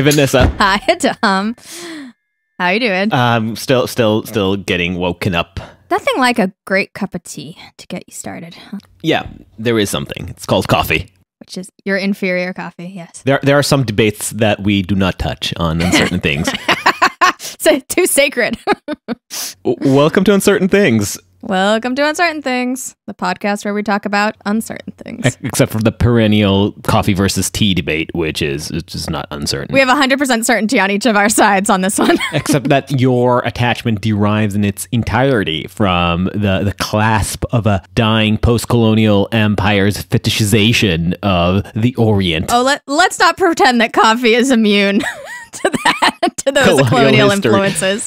Hi, Vanessa. Hi, Tom. How you doing? Um, still, still, still getting woken up. Nothing like a great cup of tea to get you started? Yeah, there is something. It's called coffee. which is your inferior coffee. Yes. There, there are some debates that we do not touch on uncertain things. so too sacred. Welcome to uncertain things, Welcome to Uncertain Things, the podcast where we talk about uncertain things. except for the perennial coffee versus tea debate, which is it's just not uncertain. We have 100% certainty on each of our sides on this one. except that your attachment derives in its entirety from the, the clasp of a dying post-colonial empire's fetishization of the Orient. oh, let, let's not pretend that coffee is immune to that, to those Colonial colonial, influences.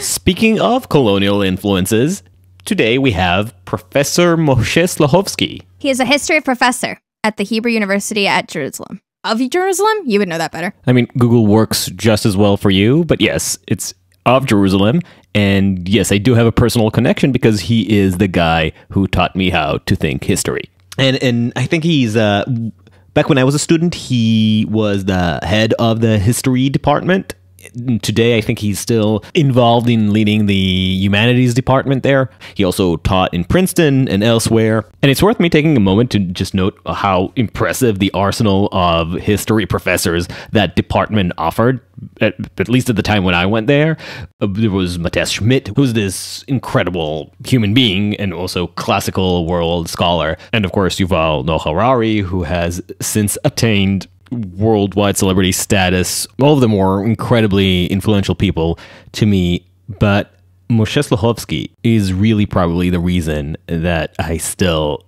Speaking of colonial influences, today we have Professor Moshe Sluhovsky. He is a history professor at the Hebrew University at Jerusalem. Of Jerusalem? You would know that better. I mean, Google works just as well for you, but yes, it's of Jerusalem. And yes, I do have a personal connection because he is the guy who taught me how to think history. And and I think he's uh back when I was a student, he was the head of the history department. Today, I think he's still involved in leading the humanities department there. He also taught in Princeton and elsewhere. And it's worth me taking a moment to just note how impressive the arsenal of history professors that department offered. At, at least at the time when I went there, Uh, there was Matthias Schmidt, who's this incredible human being and also classical world scholar, and of course Yuval Noah Harari, who has since attained worldwide celebrity status. All of them were incredibly influential people to me, but Moshe Sluhovsky is really probably the reason that I still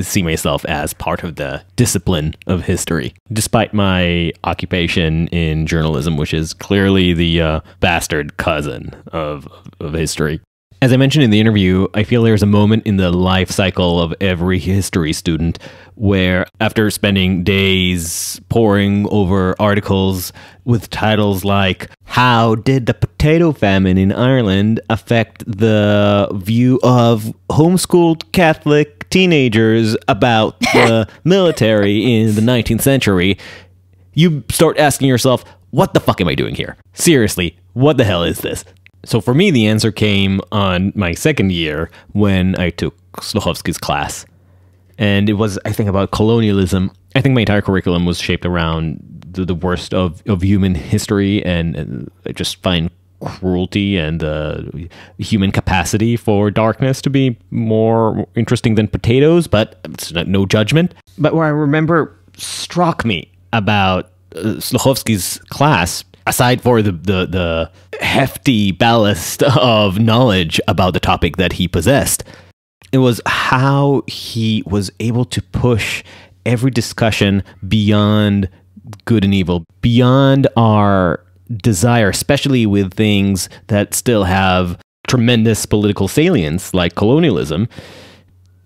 see myself as part of the discipline of history, despite my occupation in journalism, which is clearly the uh, bastard cousin of, of history. As I mentioned in the interview, I feel there's a moment in the life cycle of every history student where, after spending days poring over articles with titles like, How did the potato famine in Ireland affect the view of homeschooled Catholic teenagers about the military in the 19th century? you start asking yourself, what the fuck am I doing here? Seriously, what the hell is this? So for me, the answer came on my second year when I took Sluhovsky's class. And it was, I think, about colonialism. I think my entire curriculum was shaped around the, the worst of, of human history, and, and I just find cruelty and uh, human capacity for darkness to be more interesting than potatoes, but it's not, no judgment. But what I remember struck me about uh, class, aside for the, the, the hefty ballast of knowledge about the topic that he possessed, it was how he was able to push every discussion beyond good and evil, beyond our desire, especially with things that still have tremendous political salience, like colonialism,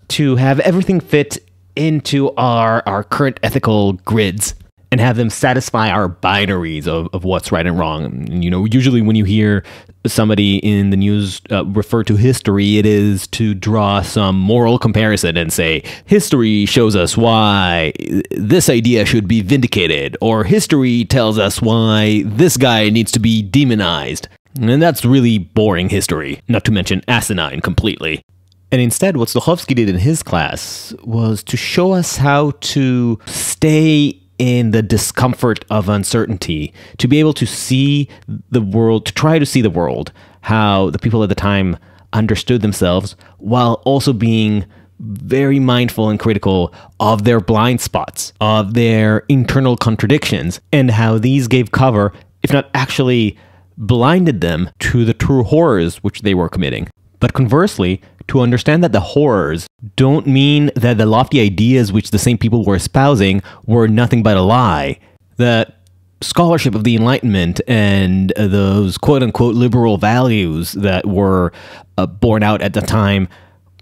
to have everything fit into our, our current ethical grids and have them satisfy our binaries of, of what's right and wrong. And, you know, usually when you hear somebody in the news uh, refer to history, it is to draw some moral comparison and say, history shows us why this idea should be vindicated, or history tells us why this guy needs to be demonized. And that's really boring history, not to mention asinine completely. And instead, what Sluhovsky did in his class was to show us how to stay in the discomfort of uncertainty, to be able to see the world, to try to see the world, how the people at the time understood themselves, while also being very mindful and critical of their blind spots, of their internal contradictions, and how these gave cover, if not actually blinded them to the true horrors which they were committing. But conversely, to understand that the horrors don't mean that the lofty ideas which the same people were espousing were nothing but a lie. That scholarship of the Enlightenment and uh, those quote unquote liberal values that were uh, out at the time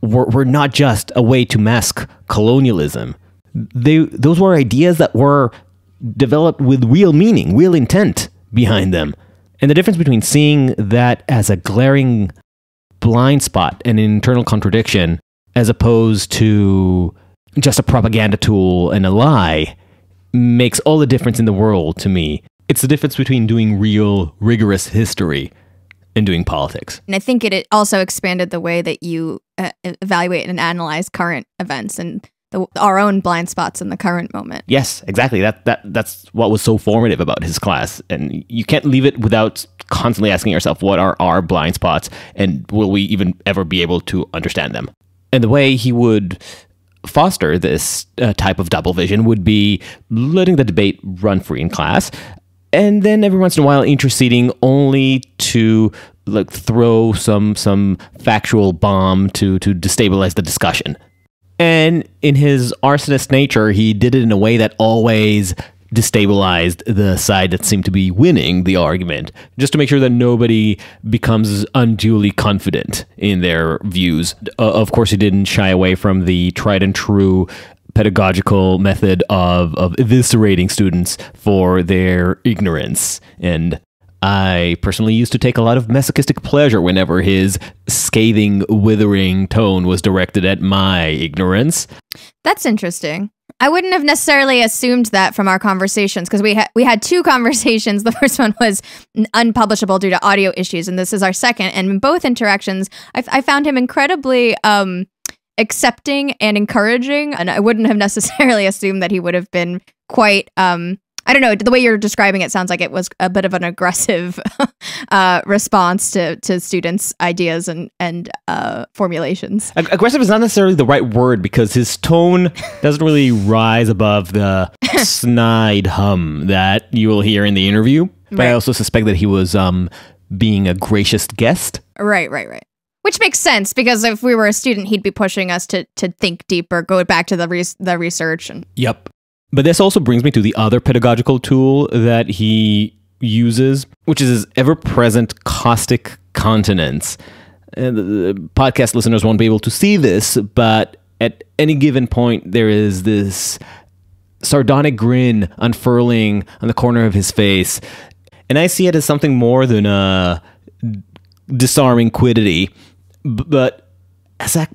were, were not just a way to mask colonialism. They, those were ideas that were developed with real meaning, real intent behind them. And the difference between seeing that as a glaring blind spot and an internal contradiction as opposed to just a propaganda tool and a lie makes all the difference in the world to me. It's the difference between doing real, rigorous history and doing politics. And I think it, it also expanded the way that you uh, evaluate and analyze current events and the, our own blind spots in the current moment. Yes, exactly. That that that's what was so formative about his class, and you can't leave it without constantly asking yourself, what are our blind spots, and will we even ever be able to understand them? And the way he would foster this uh, type of double vision would be letting the debate run free in class, and then every once in a while interceding only to like throw some some factual bomb to to destabilize the discussion. And in his arsonist nature, he did it in a way that always destabilized the side that seemed to be winning the argument, just to make sure that nobody becomes unduly confident in their views. Uh, of course, he didn't shy away from the tried and true pedagogical method of, of eviscerating students for their ignorance and I personally used to take a lot of masochistic pleasure whenever his scathing, withering tone was directed at my ignorance. That's interesting. I wouldn't have necessarily assumed that from our conversations because we had we had two conversations. The first one was unpublishable due to audio issues, and this is our second. And in both interactions, I, I found him incredibly um, accepting and encouraging, and I wouldn't have necessarily assumed that he would have been quite um, I don't know. The way you're describing it sounds like it was a bit of an aggressive uh, response to to students' ideas and and uh, formulations. Ag- aggressive is not necessarily the right word because his tone doesn't really rise above the snide hum that you will hear in the interview. But Right. I also suspect that he was um, being a gracious guest. Right, right, right. Which makes sense because if we were a student, he'd be pushing us to to think deeper, go back to the res- the research, and Yep. But this also brings me to the other pedagogical tool that he uses, which is his ever present caustic countenance. And uh, the podcast listeners won't be able to see this, but at any given point, there is this sardonic grin unfurling on the corner of his face. And I see it as something more than a disarming quiddity, but as a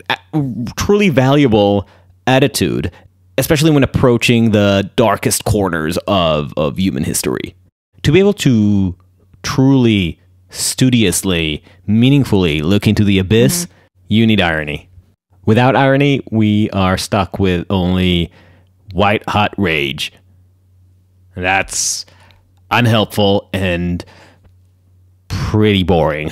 truly valuable attitude, especially when approaching the darkest corners of, of human history. To be able to truly, studiously, meaningfully look into the abyss, mm-hmm. you need irony. Without irony, we are stuck with only white hot rage. That's unhelpful and pretty boring.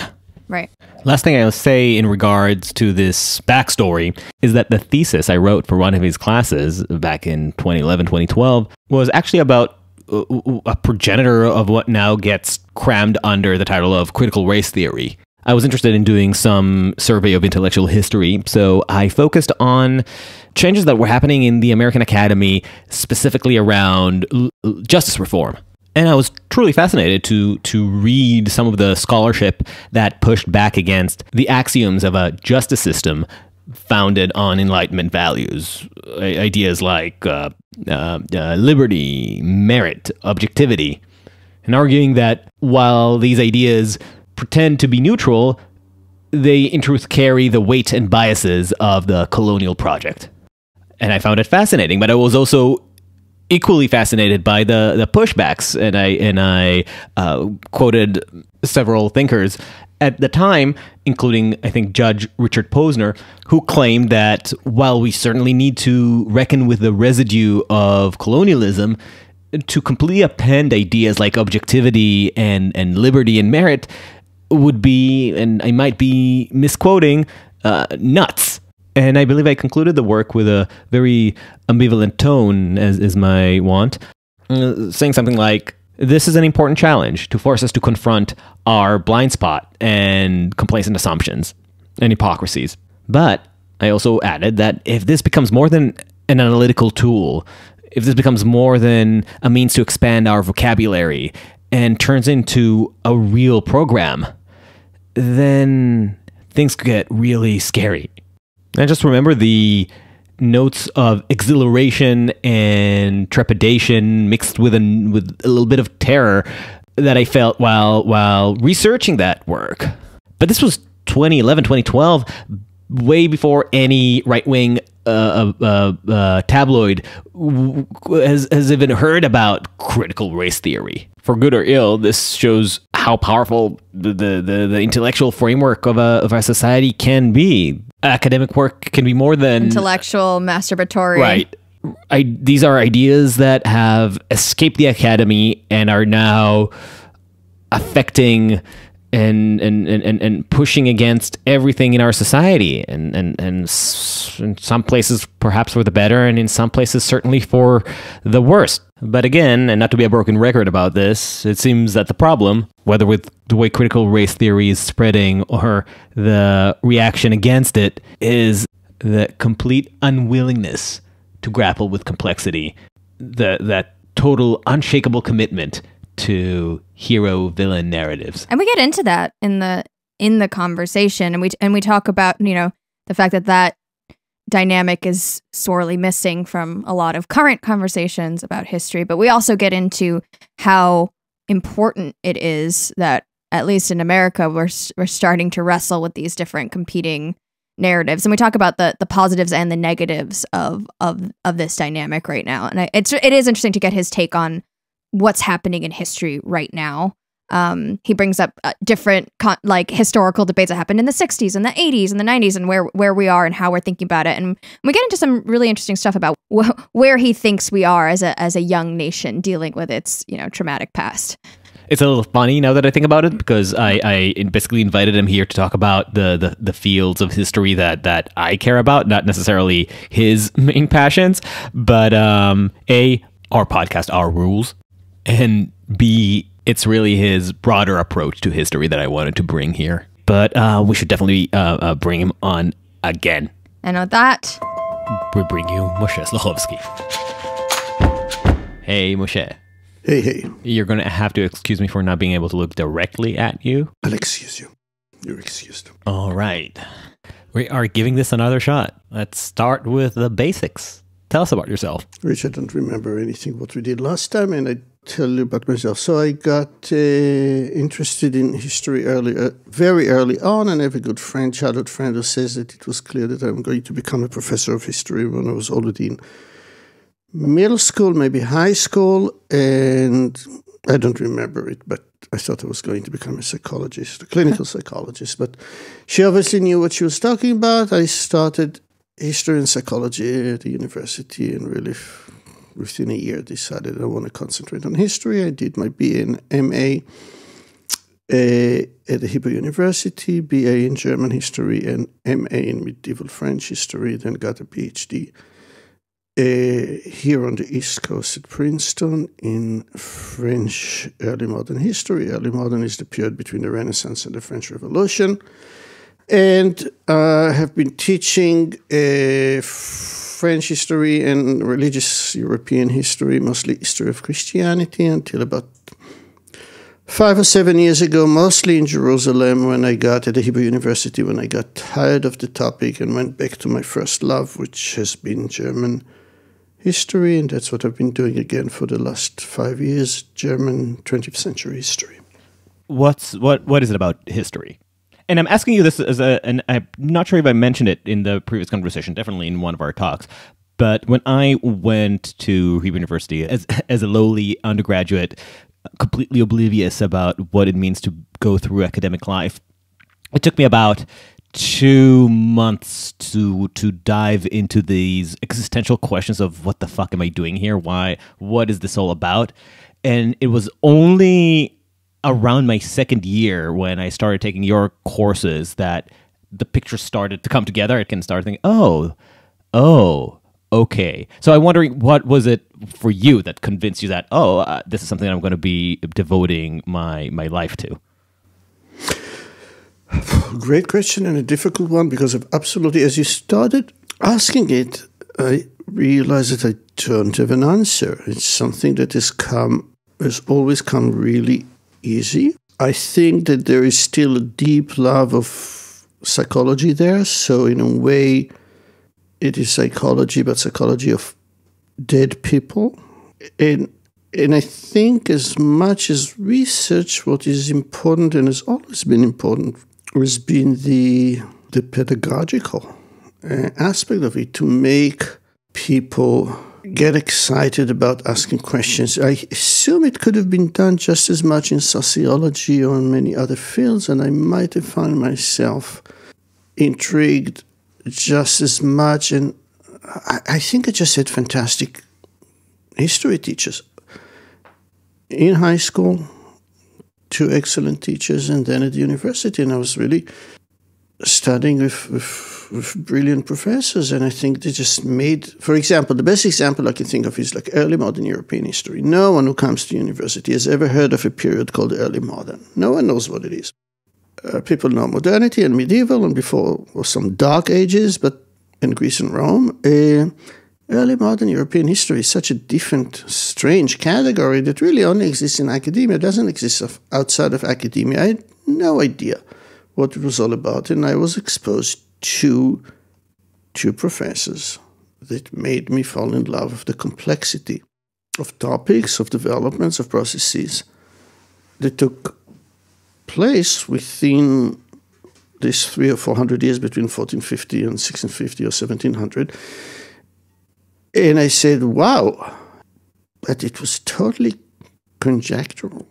right. Last thing I'll say in regards to this backstory is that the thesis I wrote for one of his classes back in 2011, 2012 was actually about uh, a progenitor of what now gets crammed under the title of critical race theory. I was interested in doing some survey of intellectual history, so I focused on changes that were happening in the American Academy, specifically around justice reform. And I was truly fascinated to to read some of the scholarship that pushed back against the axioms of a justice system founded on Enlightenment values, ideas like uh, uh, uh, liberty, merit, objectivity, and arguing that while these ideas pretend to be neutral, they in truth carry the weight and biases of the colonial project. And I found it fascinating, but I was also equally fascinated by the the pushbacks, and I and I uh, quoted several thinkers at the time, including I think Judge Richard Posner, who claimed that while we certainly need to reckon with the residue of colonialism. To completely append ideas like objectivity and, and liberty and merit would be, and I might be misquoting, uh, nuts. And I believe I concluded the work with a very ambivalent tone, as is my wont, uh, saying something like, This is an important challenge to force us to confront our blind spot and complacent assumptions and hypocrisies. But I also added that if this becomes more than an analytical tool, if this becomes more than a means to expand our vocabulary and turns into a real program, then things could get really scary. And just remember the notes of exhilaration and trepidation mixed with a, with a little bit of terror that I felt while while researching that work. But this was 2011, 2012. way before any right wing uh, uh, uh, tabloid has, has even heard about critical race theory. For good or ill, this shows how powerful the, the, the, the intellectual framework of a, of our society can be. Academic work can be more than Intellectual, masturbatory. Right. I, these are ideas that have escaped the academy and are now affecting and and, and, and pushing against everything in our society and, and, and in some places perhaps for the better and in some places certainly for the worst. But again, and not to be a broken record about this, it seems that the problem, whether with the way critical race theory is spreading or the reaction against it, is the complete unwillingness to grapple with complexity, the, that total unshakable commitment to hero villain narratives. And we get into that in the in the conversation and we and we talk about, you know, the fact that that dynamic is sorely missing from a lot of current conversations about history, but we also get into how important it is that at least in America we're we're starting to wrestle with these different competing narratives. And we talk about the the positives and the negatives of of of this dynamic right now. And I, it's it is interesting to get his take on what's happening in history right now. Um, he brings up uh, different like historical debates that happened in the 60s and the 80s and the 90s and where where we are and how we're thinking about it. And we get into some really interesting stuff about wh- where he thinks we are as a as a young nation dealing with its you know traumatic past. It's a little funny now that I think about it because I, I basically invited him here to talk about the, the, the fields of history that, that I care about, not necessarily his main passions, but um, A, our podcast, our rules, and B, it's really his broader approach to history that I wanted to bring here. But uh, we should definitely uh, uh, bring him on again. and on that We bring you Moshe Sluhovsky. Hey, Moshe. Hey, hey, You're going to have to excuse me for not being able to look directly at you. I'll excuse you. You're excused. All right. We are giving this another shot. Let's start with the basics. Tell us about yourself. Rich, I don't remember anything what we did last time, and I tell you about myself. So I got uh, interested in history early, uh, very early on, and I have a good friend, childhood friend, who says that it was clear that I'm going to become a professor of history when I was already in middle school, maybe high school, and I don't remember it, but I thought I was going to become a psychologist, a clinical psychologist. But she obviously knew what she was talking about. I started history and psychology at the university, and really, within a year, decided I want to concentrate on history. I did my BA and MA uh, at the Hebrew University, BA in German history, and MA in medieval French history. Then got a PhD uh, here on the East Coast at Princeton in French early modern history. Early modern is the period between the Renaissance and the French Revolution. And uh, have been teaching uh, French history and religious European history, mostly history of Christianity, until about five or seven years ago, mostly in Jerusalem, when I got at the Hebrew University, when I got tired of the topic and went back to my first love, which has been German history, and that's what I've been doing again for the last five years German 20th century history. What's what what is it about history? And I'm asking you this as a and I'm not sure if I mentioned it in the previous conversation, definitely in one of our talks. But when I went to Hebrew University as as a lowly undergraduate, completely oblivious about what it means to go through academic life, it took me about two months to to dive into these existential questions of what the fuck am I doing here? Why? What is this all about? And it was only around my second year when I started taking your courses that the picture started to come together. I can start thinking, oh, oh, okay. So I'm wondering, what was it for you that convinced you that, oh, uh, this is something I'm going to be devoting my my life to? Great question and a difficult one because of absolutely, as you started asking it, I realized that I don't have an answer. It's something that has come, has always come really easy. I think that there is still a deep love of psychology there. So, in a way, it is psychology, but psychology of dead people. And and I think as much as research, what is important and has always been important has been the the pedagogical uh, aspect of it to make people get excited about asking questions. I assume it could have been done just as much in sociology or in many other fields, and I might have found myself intrigued just as much. And I, I think I just had fantastic history teachers in high school, two excellent teachers, and then at the university. And I was really studying with, with, with, brilliant professors, and I think they just made, for example, the best example I can think of is like early modern European history. No one who comes to university has ever heard of a period called early modern. No one knows what it is. Uh, people know modernity and medieval, and before was some dark ages, but in Greece and Rome. Uh, early modern European history is such a different, strange category that really only exists in academia, doesn't exist outside of academia. I had no idea what it was all about. And I was exposed to two professors that made me fall in love with the complexity of topics, of developments, of processes that took place within these three or four hundred years between 1450 and 1650 or 1700. And I said, wow, but it was totally conjectural.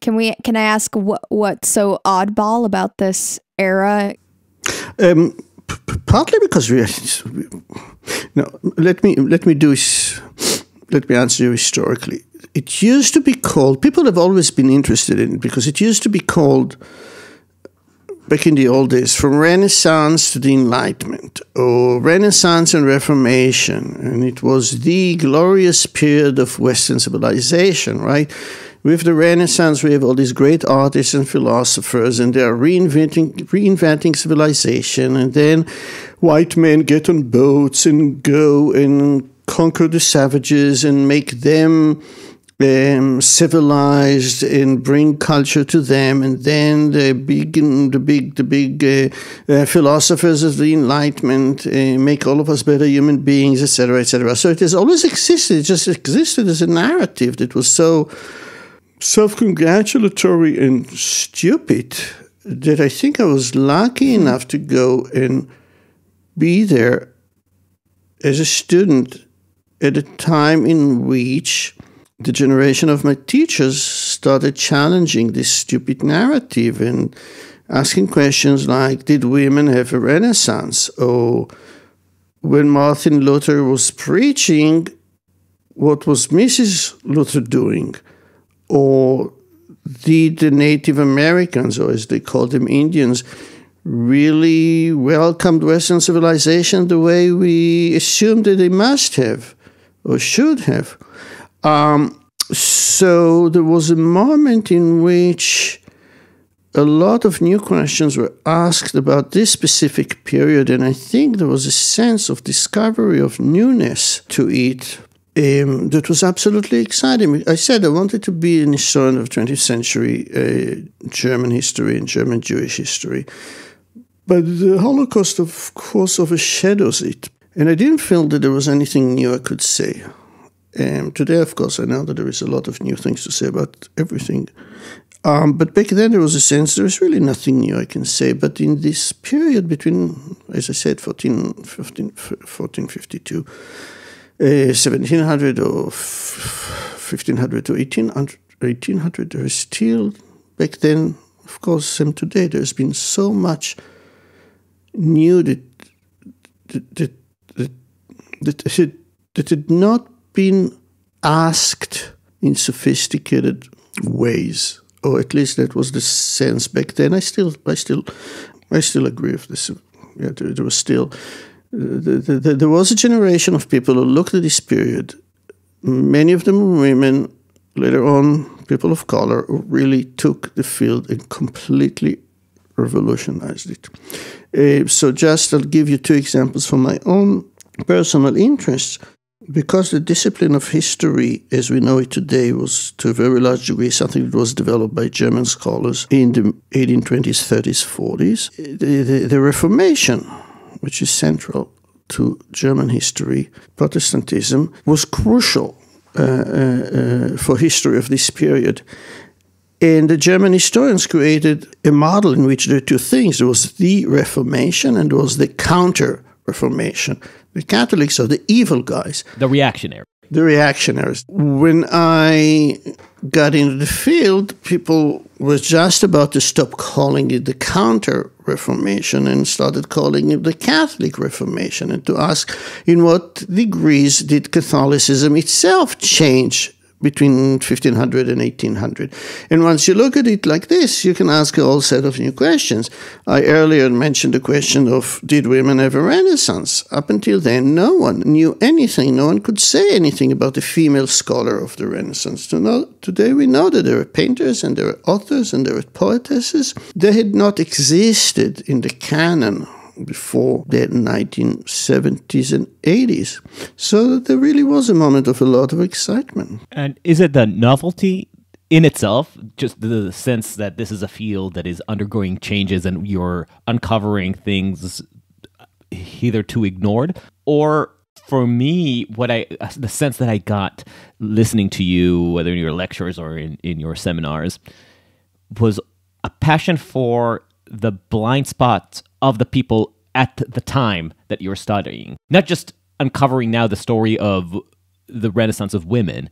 Can we? Can I ask what what's so oddball about this era? Um, p- partly because we. No, let me let me do. Let me answer you historically. It used to be called. People have always been interested in it because it used to be called back in the old days, from Renaissance to the Enlightenment, or Renaissance and Reformation, and it was the glorious period of Western civilization, right? With the Renaissance, we have all these great artists and philosophers, and they are reinventing reinventing civilization. And then white men get on boats and go and conquer the savages and make them um, civilized and bring culture to them, and then the big, the big, the big uh, uh, philosophers of the Enlightenment uh, make all of us better human beings, etc., etc. So it has always existed; it just existed as a narrative that was so self congratulatory and stupid that I think I was lucky enough to go and be there as a student at a time in which the generation of my teachers started challenging this stupid narrative and asking questions like Did women have a renaissance? Or when Martin Luther was preaching, what was Mrs. Luther doing? Or did the Native Americans, or as they called them, Indians, really welcomed Western civilization the way we assumed that they must have or should have? Um, so there was a moment in which a lot of new questions were asked about this specific period, and I think there was a sense of discovery of newness to it um, that was absolutely exciting. I said I wanted to be an historian of 20th century uh, German history and German Jewish history. But the Holocaust, of course, overshadows it. And I didn't feel that there was anything new I could say. Um, today, of course, I know that there is a lot of new things to say about everything. Um, but back then, there was a sense there is really nothing new I can say. But in this period between, as I said, 14, 15, 1452 1700 uh, or 1500 to 1800, 1800, there is still, back then, of course, same today, there's been so much new that, that, that, that, that had not been asked in sophisticated ways, or at least that was the sense back then. I still, I still, I still agree with this. Yeah, there, there was still the, the, there was a generation of people who looked at this period. Many of them were women, later on, people of color, who really took the field and completely revolutionized it. Uh, so, just I'll give you two examples from my own personal interests. Because the discipline of history, as we know it today, was to a very large degree something that was developed by German scholars in the 1820s, 30s, 40s, the, the, the Reformation which is central to German history, Protestantism was crucial uh, uh, uh, for history of this period. And the German historians created a model in which there are two things. There was the Reformation and there was the counter Reformation. The Catholics are the evil guys. The reactionary. The reactionaries. When I got into the field, people were just about to stop calling it the counter Reformation and started calling it the Catholic Reformation. And to ask in what degrees did Catholicism itself change between 1500 and 1800. And once you look at it like this, you can ask a whole set of new questions. I earlier mentioned the question of did women have a renaissance? Up until then, no one knew anything. No one could say anything about the female scholar of the Renaissance. Today we know that there are painters and there are authors and there are poetesses. They had not existed in the canon before the 1970s and 80s. So there really was a moment of a lot of excitement. And is it the novelty in itself, just the sense that this is a field that is undergoing changes and you're uncovering things uh, hitherto ignored? Or for me, what I uh, the sense that I got listening to you, whether in your lectures or in, in your seminars, was a passion for the blind spots of the people at the time that you're studying. Not just uncovering now the story of the renaissance of women,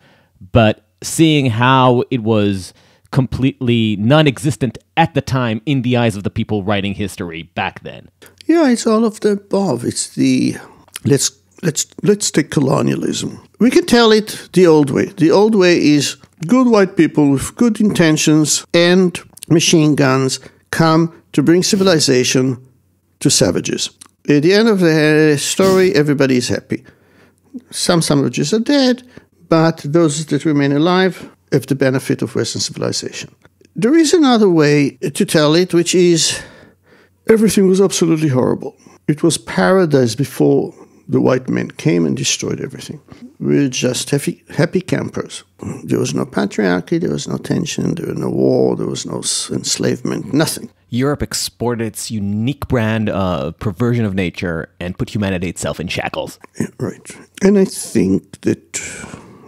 but seeing how it was completely non-existent at the time in the eyes of the people writing history back then. Yeah, it's all of the above. It's the let's let's let's take colonialism. We can tell it the old way. The old way is good white people with good intentions and machine guns come to bring civilization to savages. At the end of the story, everybody is happy. Some savages are dead, but those that remain alive have the benefit of Western civilization. There is another way to tell it, which is everything was absolutely horrible. It was paradise before the white men came and destroyed everything. We were just happy, happy campers. There was no patriarchy, there was no tension, there was no war, there was no enslavement, nothing. Europe exported its unique brand of perversion of nature and put humanity itself in shackles. Right. And I think that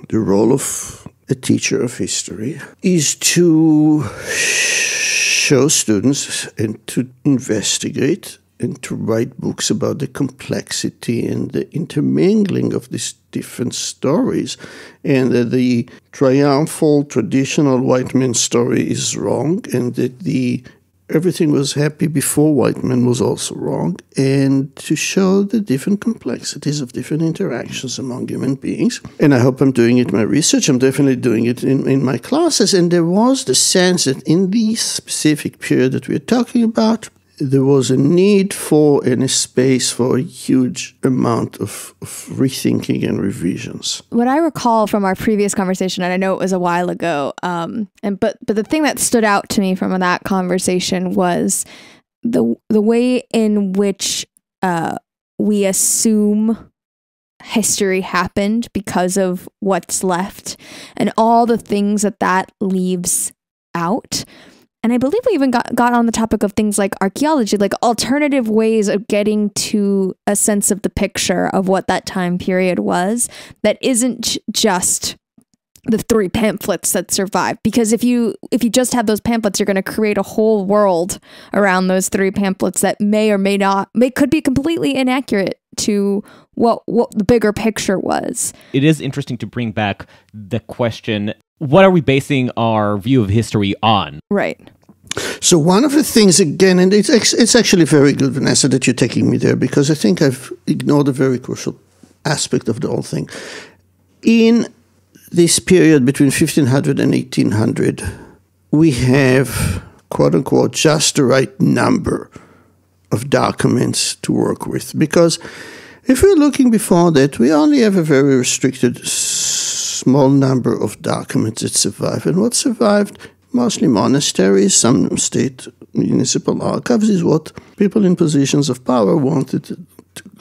the role of a teacher of history is to show students and to investigate and to write books about the complexity and the intermingling of these different stories, and that the triumphal traditional white man story is wrong, and that the everything was happy before white men was also wrong, and to show the different complexities of different interactions among human beings. And I hope I'm doing it in my research. I'm definitely doing it in, in my classes. And there was the sense that in this specific period that we're talking about, there was a need for and a space for a huge amount of, of, rethinking and revisions. What I recall from our previous conversation, and I know it was a while ago, um, and but but the thing that stood out to me from that conversation was the the way in which uh, we assume history happened because of what's left and all the things that that leaves out and I believe we even got, got on the topic of things like archaeology, like alternative ways of getting to a sense of the picture of what that time period was that isn't just the three pamphlets that survive. Because if you if you just have those pamphlets you're going to create a whole world around those three pamphlets that may or may not may could be completely inaccurate to what what the bigger picture was. It is interesting to bring back the question what are we basing our view of history on? Right. So one of the things again, and it's it's actually very good, Vanessa, that you're taking me there because I think I've ignored a very crucial aspect of the whole thing. In this period between 1500 and 1800, we have quote unquote just the right number of documents to work with because if we're looking before that, we only have a very restricted small number of documents that survive. And what survived, mostly monasteries, some state municipal archives, is what people in positions of power wanted to,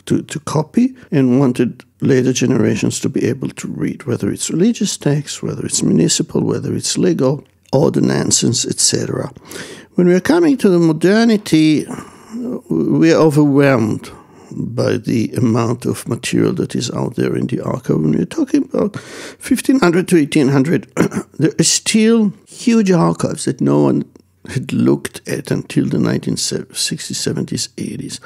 to, to copy and wanted later generations to be able to read, whether it's religious texts, whether it's municipal, whether it's legal, ordinances, etc. When we're coming to the modernity, we are overwhelmed by the amount of material that is out there in the archive. When we're talking about 1500 to 1800, there are still huge archives that no one had looked at until the 1960s, 70s, 80s.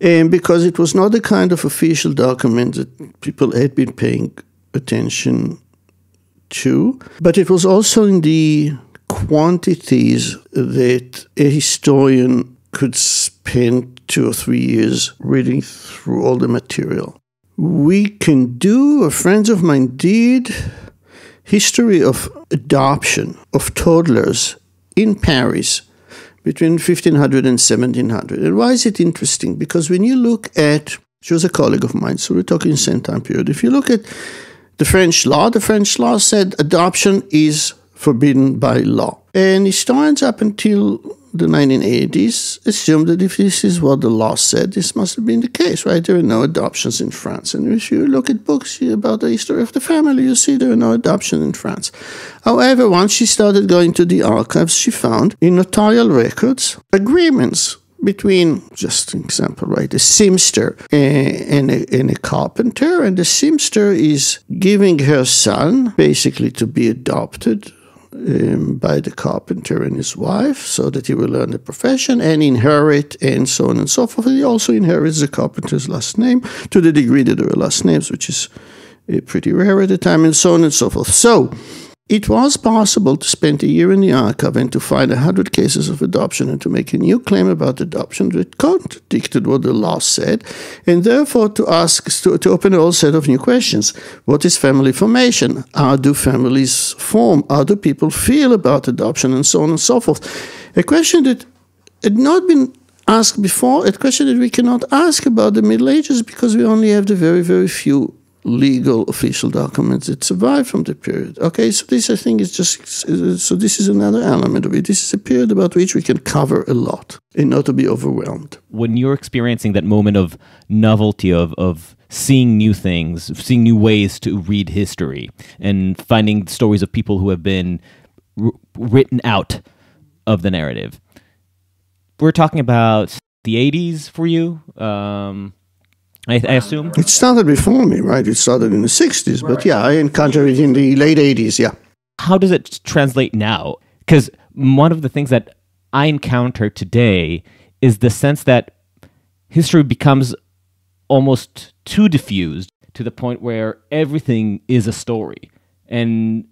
And because it was not the kind of official document that people had been paying attention to, but it was also in the quantities that a historian could spend two or three years reading through all the material. We can do, or friends of mine did, history of adoption of toddlers in Paris between 1500 and 1700. And why is it interesting? Because when you look at, she was a colleague of mine, so we're talking same time period. If you look at the French law, the French law said adoption is forbidden by law. And historians up until the 1980s assumed that if this is what the law said, this must have been the case, right? There are no adoptions in France. And if you look at books about the history of the family, you see there are no adoptions in France. However, once she started going to the archives, she found in notarial records agreements between, just an example, right, a seamster and a, and a carpenter, and the seamster is giving her son basically to be adopted um, by the carpenter and his wife so that he will learn the profession and inherit and so on and so forth. He also inherits the carpenter's last name to the degree that there are last names, which is uh, pretty rare at the time, and so on and so forth. So, it was possible to spend a year in the archive and to find a hundred cases of adoption and to make a new claim about adoption that contradicted what the law said, and therefore to ask to, to open a whole set of new questions. What is family formation? How do families form? How do people feel about adoption, and so on and so forth? A question that had not been asked before, a question that we cannot ask about the Middle Ages because we only have the very, very few legal official documents that survive from the period. Okay, so this I think is just so this is another element of it. This is a period about which we can cover a lot and not to be overwhelmed. When you're experiencing that moment of novelty of of seeing new things, seeing new ways to read history, and finding stories of people who have been written out of the narrative. We're talking about the 80s for you. Um, I, I, assume it started before me, right? It started in the '60s, but yeah, I encountered it in the late '80s. Yeah. How does it translate now? Because one of the things that I encounter today is the sense that history becomes almost too diffused to the point where everything is a story, and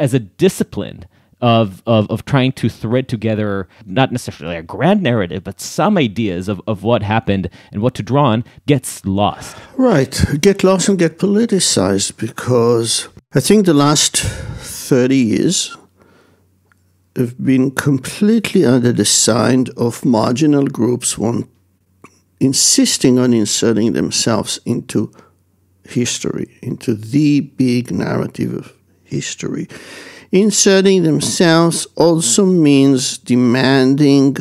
as a discipline, of, of, of trying to thread together not necessarily a grand narrative, but some ideas of, of what happened and what to draw on gets lost. Right. Get lost and get politicized because I think the last 30 years have been completely under the sign of marginal groups one insisting on inserting themselves into history, into the big narrative of history. Inserting themselves also means demanding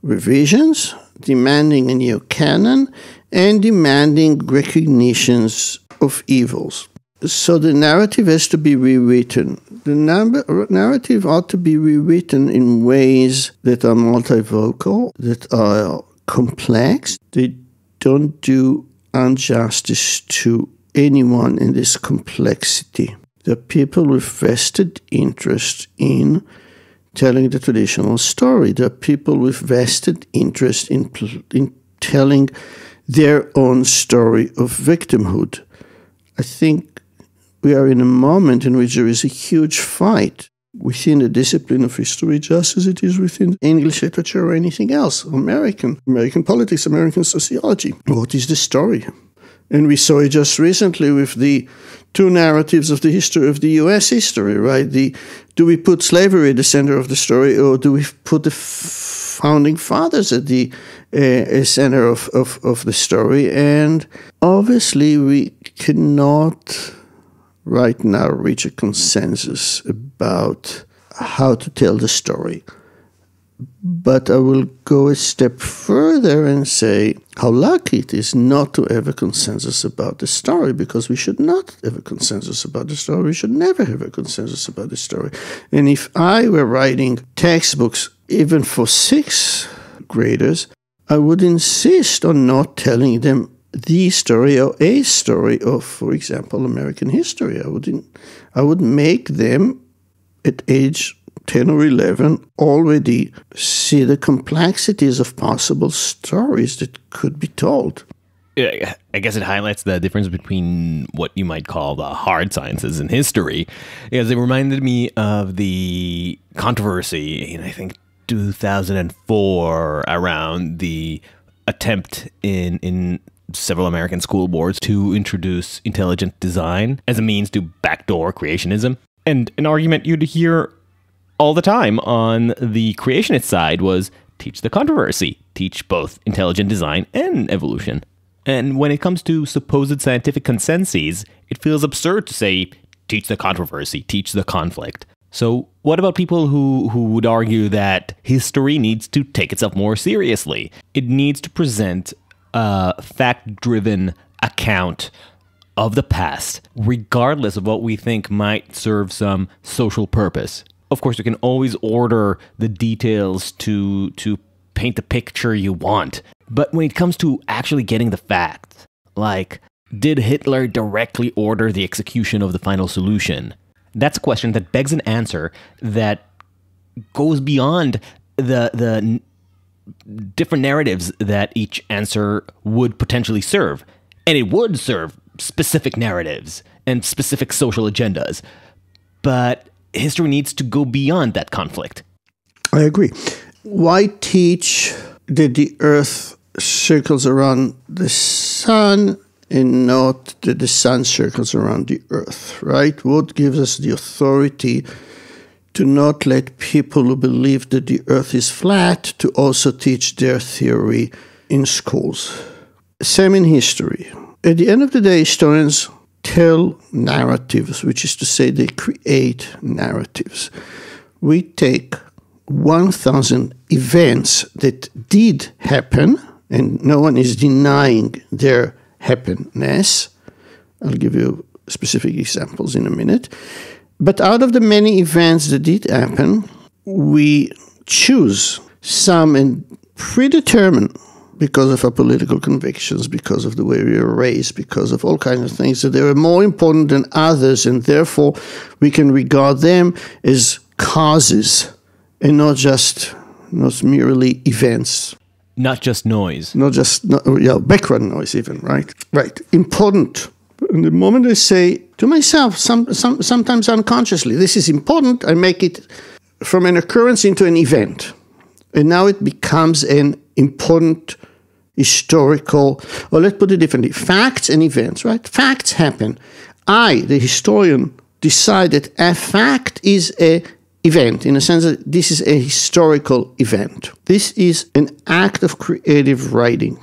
revisions, demanding a new canon, and demanding recognitions of evils. So the narrative has to be rewritten. The number, narrative ought to be rewritten in ways that are multivocal, that are complex. They don't do injustice to anyone in this complexity the people with vested interest in telling the traditional story. Are people with vested interest in, in telling their own story of victimhood. I think we are in a moment in which there is a huge fight within the discipline of history, just as it is within English literature or anything else, American, American politics, American sociology. What is the story? And we saw it just recently with the two narratives of the history of the U.S. history, right? The do we put slavery at the center of the story, or do we put the founding fathers at the uh, center of, of, of the story? And obviously, we cannot right now reach a consensus about how to tell the story. But I will go a step further and say how lucky it is not to have a consensus about the story, because we should not have a consensus about the story. We should never have a consensus about the story. And if I were writing textbooks, even for sixth graders, I would insist on not telling them the story or a story of, for example, American history. I would, in, I would make them at age 10 or 11 already see the complexities of possible stories that could be told. I guess it highlights the difference between what you might call the hard sciences and history, because it reminded me of the controversy in, I think, 2004 around the attempt in, in several American school boards to introduce intelligent design as a means to backdoor creationism. And an argument you'd hear all the time on the creationist side was teach the controversy, teach both intelligent design and evolution. And when it comes to supposed scientific consensus, it feels absurd to say, teach the controversy, teach the conflict. So, what about people who, who would argue that history needs to take itself more seriously? It needs to present a fact driven account of the past, regardless of what we think might serve some social purpose. Of course, you can always order the details to, to paint the picture you want. But when it comes to actually getting the facts, like, did Hitler directly order the execution of the final solution? That's a question that begs an answer that goes beyond the the different narratives that each answer would potentially serve. And it would serve specific narratives and specific social agendas. But history needs to go beyond that conflict. I agree. Why teach that the earth circles around the sun and not that the sun circles around the earth, right? What gives us the authority to not let people who believe that the earth is flat to also teach their theory in schools? Same in history. At the end of the day, historians tell narratives, which is to say, they create narratives. We take 1,000 events that did happen and no one is denying their happiness. I'll give you specific examples in a minute. But out of the many events that did happen, we choose some and predetermine because of our political convictions, because of the way we were raised, because of all kinds of things that they are more important than others, and therefore we can regard them as causes and not just not merely events not just noise. Not just not, yeah, background noise, even right, right. Important. And the moment I say to myself, some, some, sometimes unconsciously, this is important, I make it from an occurrence into an event, and now it becomes an important historical, or let's put it differently, facts and events. Right? Facts happen. I, the historian, decide that a fact is a event in a sense that this is a historical event. This is an act of creative writing.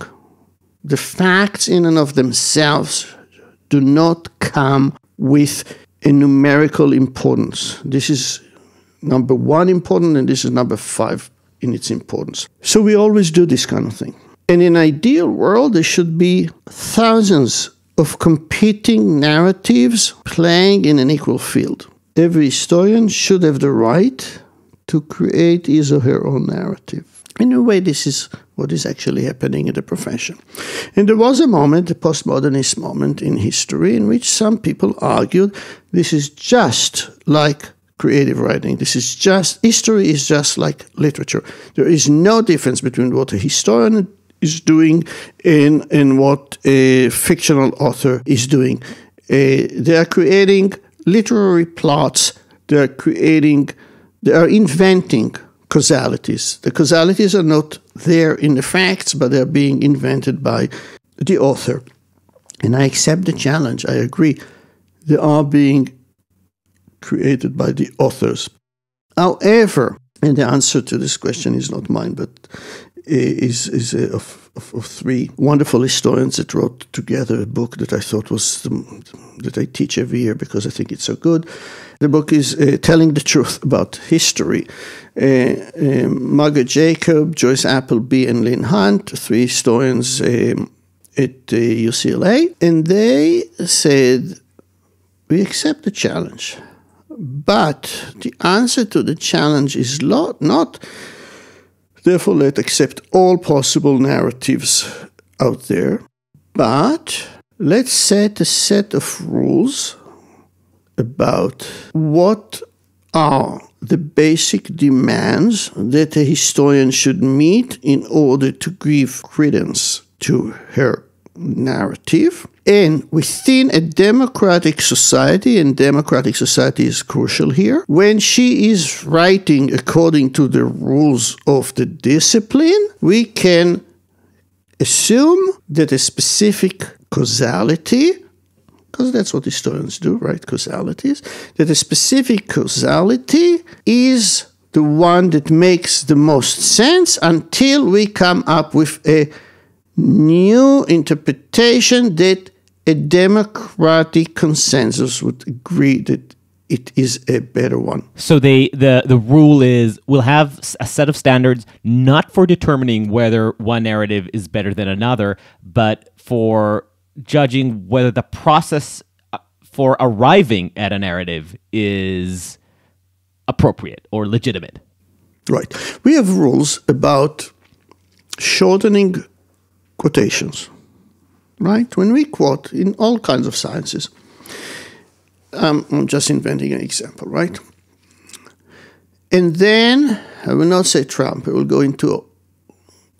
The facts, in and of themselves, do not come with a numerical importance. This is number one important, and this is number five in its importance. So we always do this kind of thing. In an ideal world, there should be thousands of competing narratives playing in an equal field every historian should have the right to create his or her own narrative. In a way, this is what is actually happening in the profession. And there was a moment, a postmodernist moment in history, in which some people argued this is just like creative writing. This is just, history is just like literature. There is no difference between what a historian is doing and, and what a fictional author is doing. Uh, they are creating literary plots, they're creating, they are inventing causalities. The causalities are not there in the facts, but they're being invented by the author. And I accept the challenge, I agree. They are being created by the authors. However, and the answer to this question is not mine, but is, is of, of, of, three wonderful historians that wrote together a book that I thought was the, that I teach every year because I think it's so good. The book is uh, Telling the Truth About History. Uh, um, Margaret Jacob, Joyce Appleby, and Lynn Hunt, three historians um, at UCLA, and they said, We accept the challenge. But the answer to the challenge is not Therefore, let's accept all possible narratives out there. But let's set a set of rules about what are the basic demands that a historian should meet in order to give credence to her narrative. And within a democratic society, and democratic society is crucial here, when she is writing according to the rules of the discipline, we can assume that a specific causality because that's what historians do, right? Causalities. That a specific causality is the one that makes the most sense until we come up with a new interpretation that a democratic consensus would agree that it is a better one. So they the the rule is we'll have a set of standards not for determining whether one narrative is better than another, but for judging whether the process uh, for arriving at a narrative is appropriate or legitimate. Right. We have rules about shortening quotations, right? When we quote in all kinds of sciences, um, I'm just inventing an example, right? And then I will not say Trump, I will go into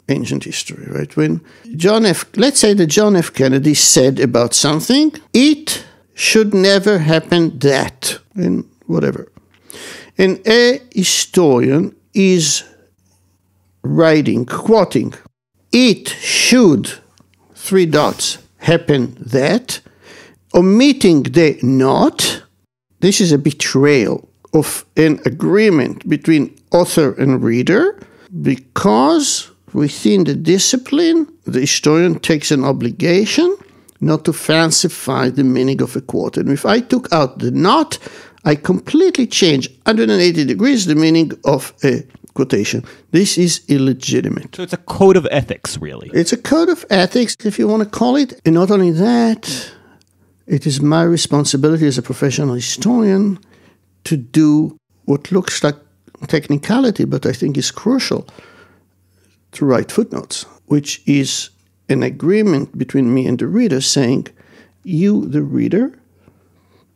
ancient history, right? When John F. Let's say that John F. Kennedy said about something, it should never happen that, and whatever. And a historian is writing, quoting, it should, three dots, happen that, omitting the not. This is a betrayal of an agreement between author and reader because Within the discipline, the historian takes an obligation not to fancify the meaning of a quote. And if I took out the not, I completely change 180 degrees the meaning of a quotation. This is illegitimate. So it's a code of ethics, really. It's a code of ethics, if you want to call it. And not only that, it is my responsibility as a professional historian to do what looks like technicality, but I think is crucial to write footnotes, which is an agreement between me and the reader saying, you, the reader,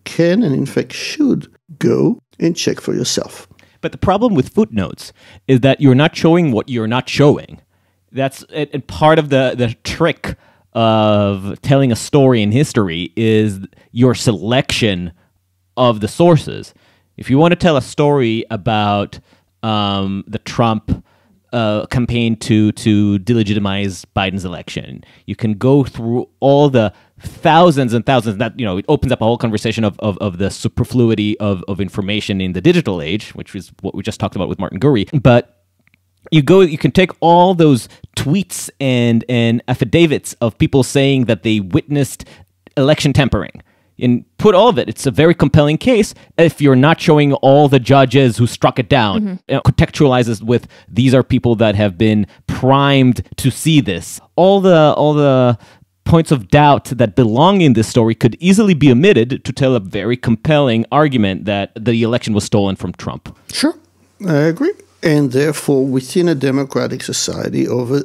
can and in fact should go and check for yourself. But the problem with footnotes is that you're not showing what you're not showing. That's and part of the, the trick of telling a story in history is your selection of the sources. If you want to tell a story about um, the Trump uh, campaign to to delegitimize Biden's election. You can go through all the thousands and thousands that you know it opens up a whole conversation of, of, of the superfluity of, of information in the digital age which is what we just talked about with martin gurri but you go you can take all those tweets and and affidavits of people saying that they witnessed election tampering and put all of it. It's a very compelling case if you're not showing all the judges who struck it down. Mm-hmm. It contextualizes with these are people that have been primed to see this. All the all the points of doubt that belong in this story could easily be omitted to tell a very compelling argument that the election was stolen from Trump. Sure, I agree. And therefore, within a democratic society, over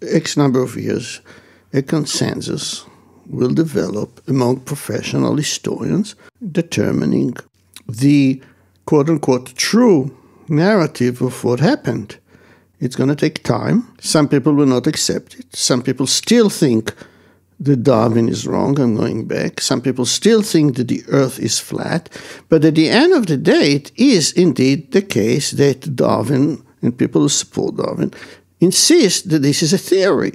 X number of years, a consensus will develop among professional historians, determining the quote unquote true narrative of what happened. It's going to take time. Some people will not accept it. Some people still think that Darwin is wrong. I'm going back. Some people still think that the earth is flat. But at the end of the day, it is indeed the case that Darwin and people who support Darwin insist that this is a theory.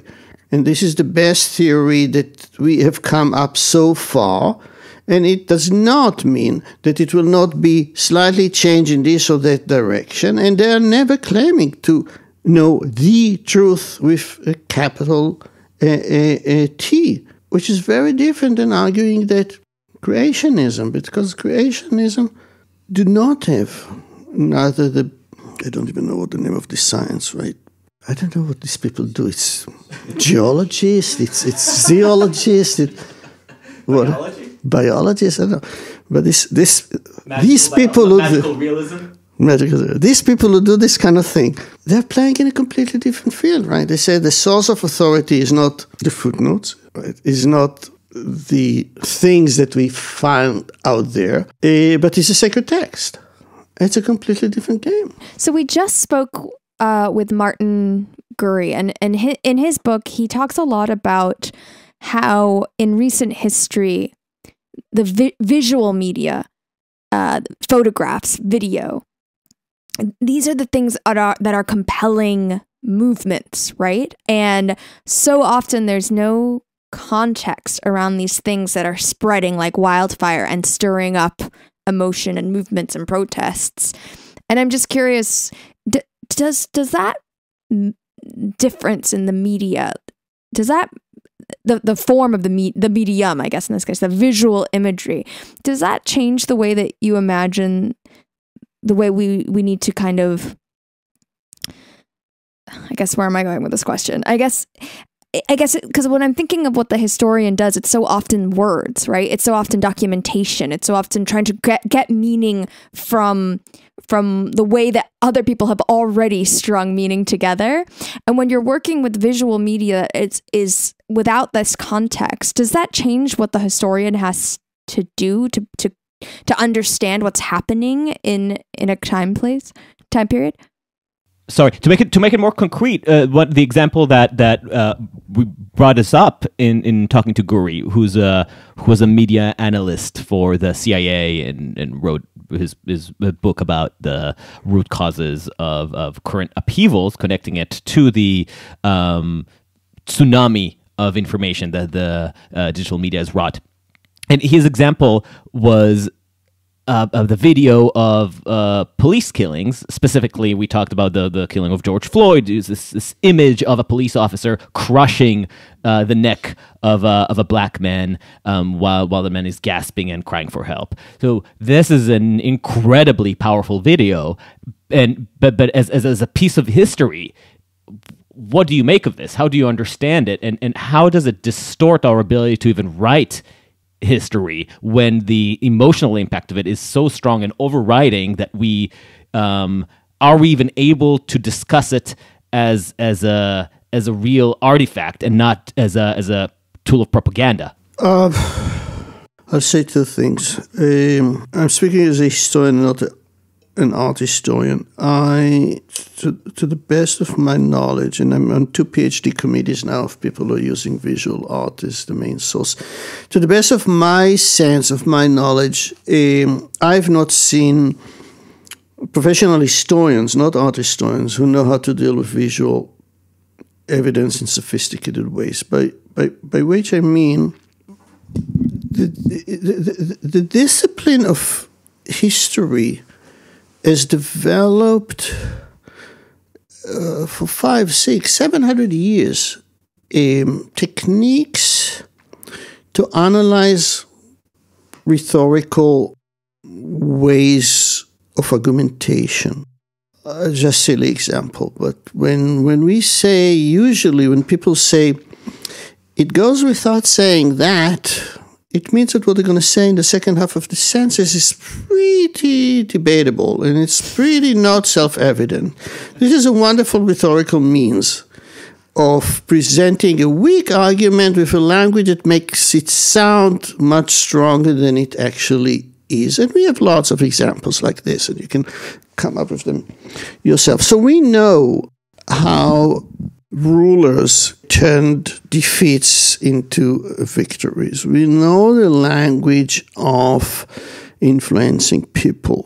And this is the best theory that we have come up so far. And it does not mean that it will not be slightly changed in this or that direction. And they are never claiming to know the truth with a capital uh, uh, uh, T, which is very different than arguing that creationism, because creationism do not have neither the I don't even know what the name of this science, right? I don't know what these people do. It's geologists, it's it's zoologists, it, what biology? biologists. I don't know, but this this these people look. Realism. These people who do this kind of thing, they're playing in a completely different field, right? They say the source of authority is not the footnotes, right? Is not the things that we find out there, uh, but it's a sacred text. It's a completely different game. So we just spoke uh, with Martin Gurri, and, and in his book, he talks a lot about how in recent history, the vi- visual media, uh, photographs, video, these are the things that are, that are compelling movements, right? And so often there's no context around these things that are spreading like wildfire and stirring up emotion and movements and protests. And I'm just curious does does that difference in the media does that the the form of the me- the medium, I guess in this case, the visual imagery, does that change the way that you imagine the way we we need to kind of I guess where am I going with this question? I guess I guess because when I'm thinking of what the historian does, it's so often words, right? It's so often documentation. It's so often trying to get get meaning from from the way that other people have already strung meaning together. And when you're working with visual media, it's is without this context. Does that change what the historian has to do to to to understand what's happening in in a time place time period? sorry to make it to make it more concrete uh, what the example that that uh, we brought us up in in talking to Gurri who's a who was a media analyst for the CIA and and wrote his his book about the root causes of of current upheavals connecting it to the um, tsunami of information that the uh, digital media has wrought and his example was uh, of the video of uh, police killings. Specifically, we talked about the, the killing of George Floyd. This, this image of a police officer crushing uh, the neck of a, of a black man um, while, while the man is gasping and crying for help. So this is an incredibly powerful video. And but but as, as, as a piece of history, what do you make of this? How do you understand it? And and how does it distort our ability to even write history when the emotional impact of it is so strong and overriding that we um, are we even able to discuss it as as a as a real artifact and not as a as a tool of propaganda? Uh, I'll say two things. Um, I'm speaking as a historian, not an art historian. I, to, to the best of my knowledge, and I'm on two PhD committees now of people who are using visual art as the main source. To the best of my sense, of my knowledge, um, I've not seen professional historians, not art historians, who know how to deal with visual evidence in sophisticated ways. By, by, by which I mean the, the, the, the discipline of history has developed uh, for five, six, seven hundred years um, techniques to analyze rhetorical ways of argumentation. Uh, just silly example, but when when we say usually when people say it goes without saying that it means that what they're going to say in the second half of the sentence is pretty debatable and it's pretty not self evident. This is a wonderful rhetorical means of presenting a weak argument with a language that makes it sound much stronger than it actually is. And we have lots of examples like this, and you can come up with them yourself. So we know how rulers turned defeats into victories. We know the language of influencing people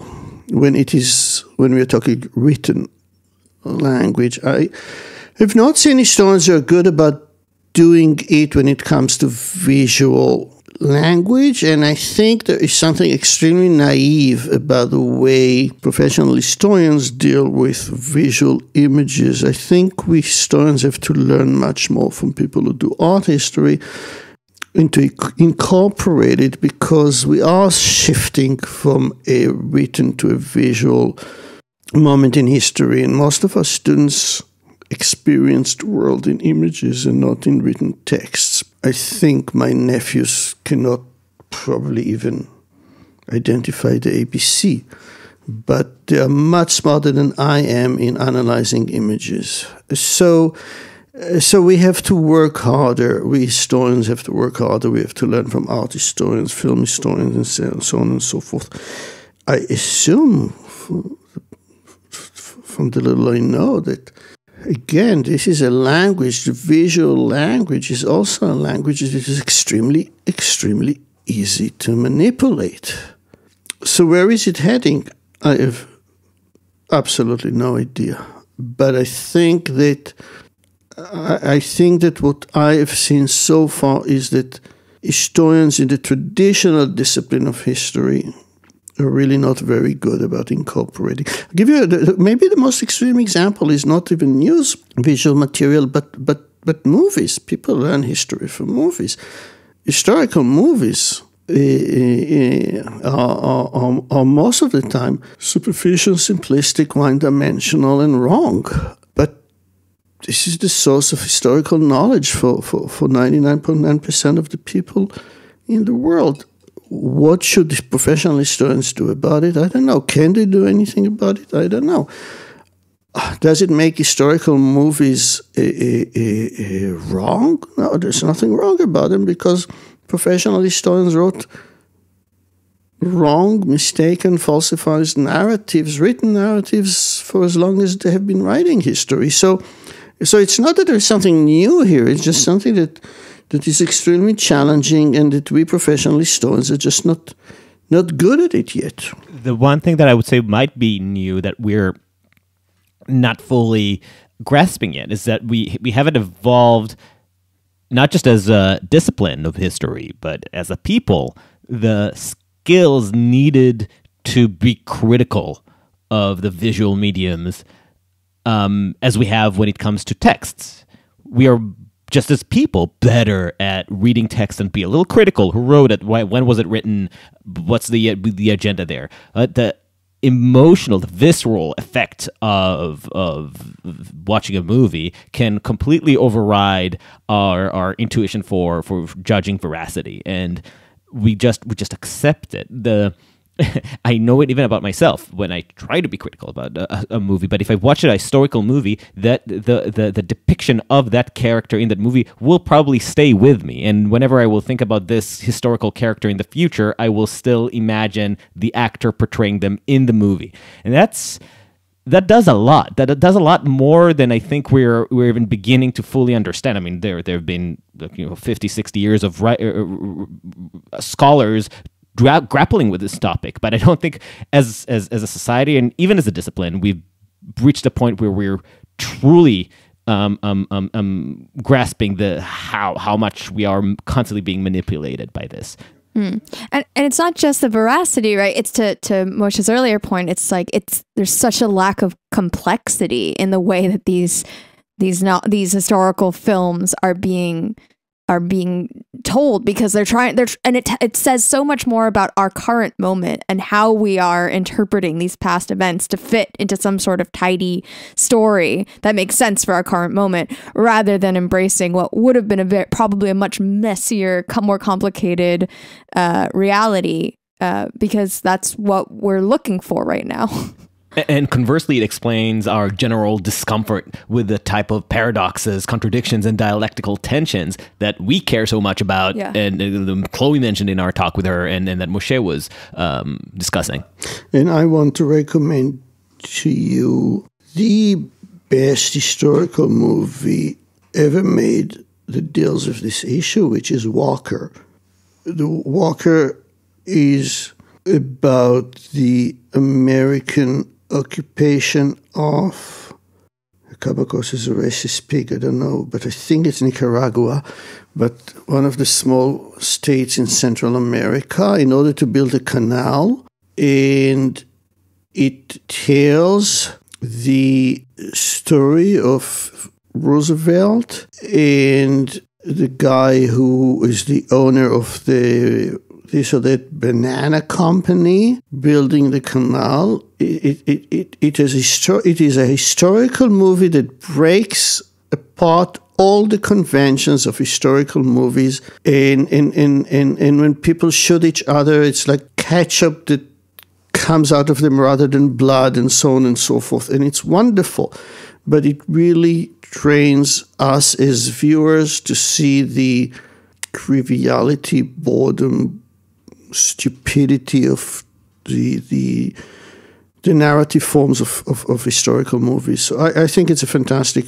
when it is when we are talking written language. I have not seen historians are good about doing it when it comes to visual language, and I think there is something extremely naive about the way professional historians deal with visual images. I think we historians have to learn much more from people who do art history and to incorporate it because we are shifting from a written to a visual moment in history, and most of our students experience the world in images and not in written texts. I think my nephews cannot probably even identify the ABC but they are much smarter than I am in analyzing images. So, uh, so we have to work harder. We historians have to work harder. We have to learn from art historians, film historians, and so, so on and so forth. I assume, from the little I know, that again, this is a language. The visual language is also a language that is extremely, extremely easy to manipulate. So, where is it heading? I have absolutely no idea. But I think that I think that what I have seen so far is that historians in the traditional discipline of history really not very good about incorporating. I'll give you a, maybe the most extreme example is not even news visual material, but but but movies. People learn history from movies. Historical movies uh, are, are, are most of the time superficial, simplistic, one dimensional, and wrong. But this is the source of historical knowledge for, for, for 99.9% of the people in the world. What should professional historians do about it? I don't know. Can they do anything about it? I don't know. Does it make historical movies uh, uh, wrong? No, there's nothing wrong about them because professional historians wrote wrong, mistaken, falsified narratives, written narratives for as long as they have been writing history. So, so it's not that there's something new here. It's just something that that is extremely challenging, and that we professional historians are just not not good at it yet. The one thing that I would say might be new that we're not fully grasping yet is that we we haven't evolved not just as a discipline of history, but as a people, the skills needed to be critical of the visual mediums um, as we have when it comes to texts. We are just as people better at reading text and be a little critical. Who wrote it? Why, when was it written? What's the the agenda there? Uh, the emotional, the visceral effect of of watching a movie can completely override our our intuition for for judging veracity, and we just we just accept it. The I know it even about myself when I try to be critical about a, a, movie. But if I watch a historical movie, that the, the the depiction of that character in that movie will probably stay with me. And whenever I will think about this historical character in the future, I will still imagine the actor portraying them in the movie. And that's that does a lot. That does a lot more than I think we're we're even beginning to fully understand. I mean, there there have been you know 50, 60 years of uh, uh, scholars gra- grappling with this topic. But I don't think, as, as as a society and even as a discipline, we've reached a point where we're truly um, um, um, um, grasping the how how much we are constantly being manipulated by this. Hmm. And and it's not just the veracity, right? It's to to Moshe's earlier point. It's like it's there's such a lack of complexity in the way that these these not these historical films are being are being told because they're trying they're and it it says so much more about our current moment and how we are interpreting these past events to fit into some sort of tidy story that makes sense for our current moment rather than embracing what would have been a very, probably a much messier more complicated uh, reality uh, because that's what we're looking for right now And conversely, it explains our general discomfort with the type of paradoxes, contradictions, and dialectical tensions that we care so much about, yeah. and, and Chloe mentioned in our talk with her, and, and that Moshe was um, discussing. And I want to recommend to you the best historical movie ever made that deals with this issue, which is Walker. The Walker is about the American occupation of Cabacos is a racist pig, I don't know, but I think it's Nicaragua, but one of the small states in Central America, in order to build a canal. And it tells the story of Roosevelt and the guy who is the owner of the this or that banana company building the canal. It, it, it, it, is, histor- it is a historical movie that breaks apart all the conventions of historical movies. And, and, and, and, and when people shoot each other, it's like ketchup that comes out of them rather than blood and so on and so forth. And it's wonderful. But it really trains us as viewers to see the triviality, boredom, stupidity of the the the narrative forms of, of, of historical movies. So I, I, think it's a fantastic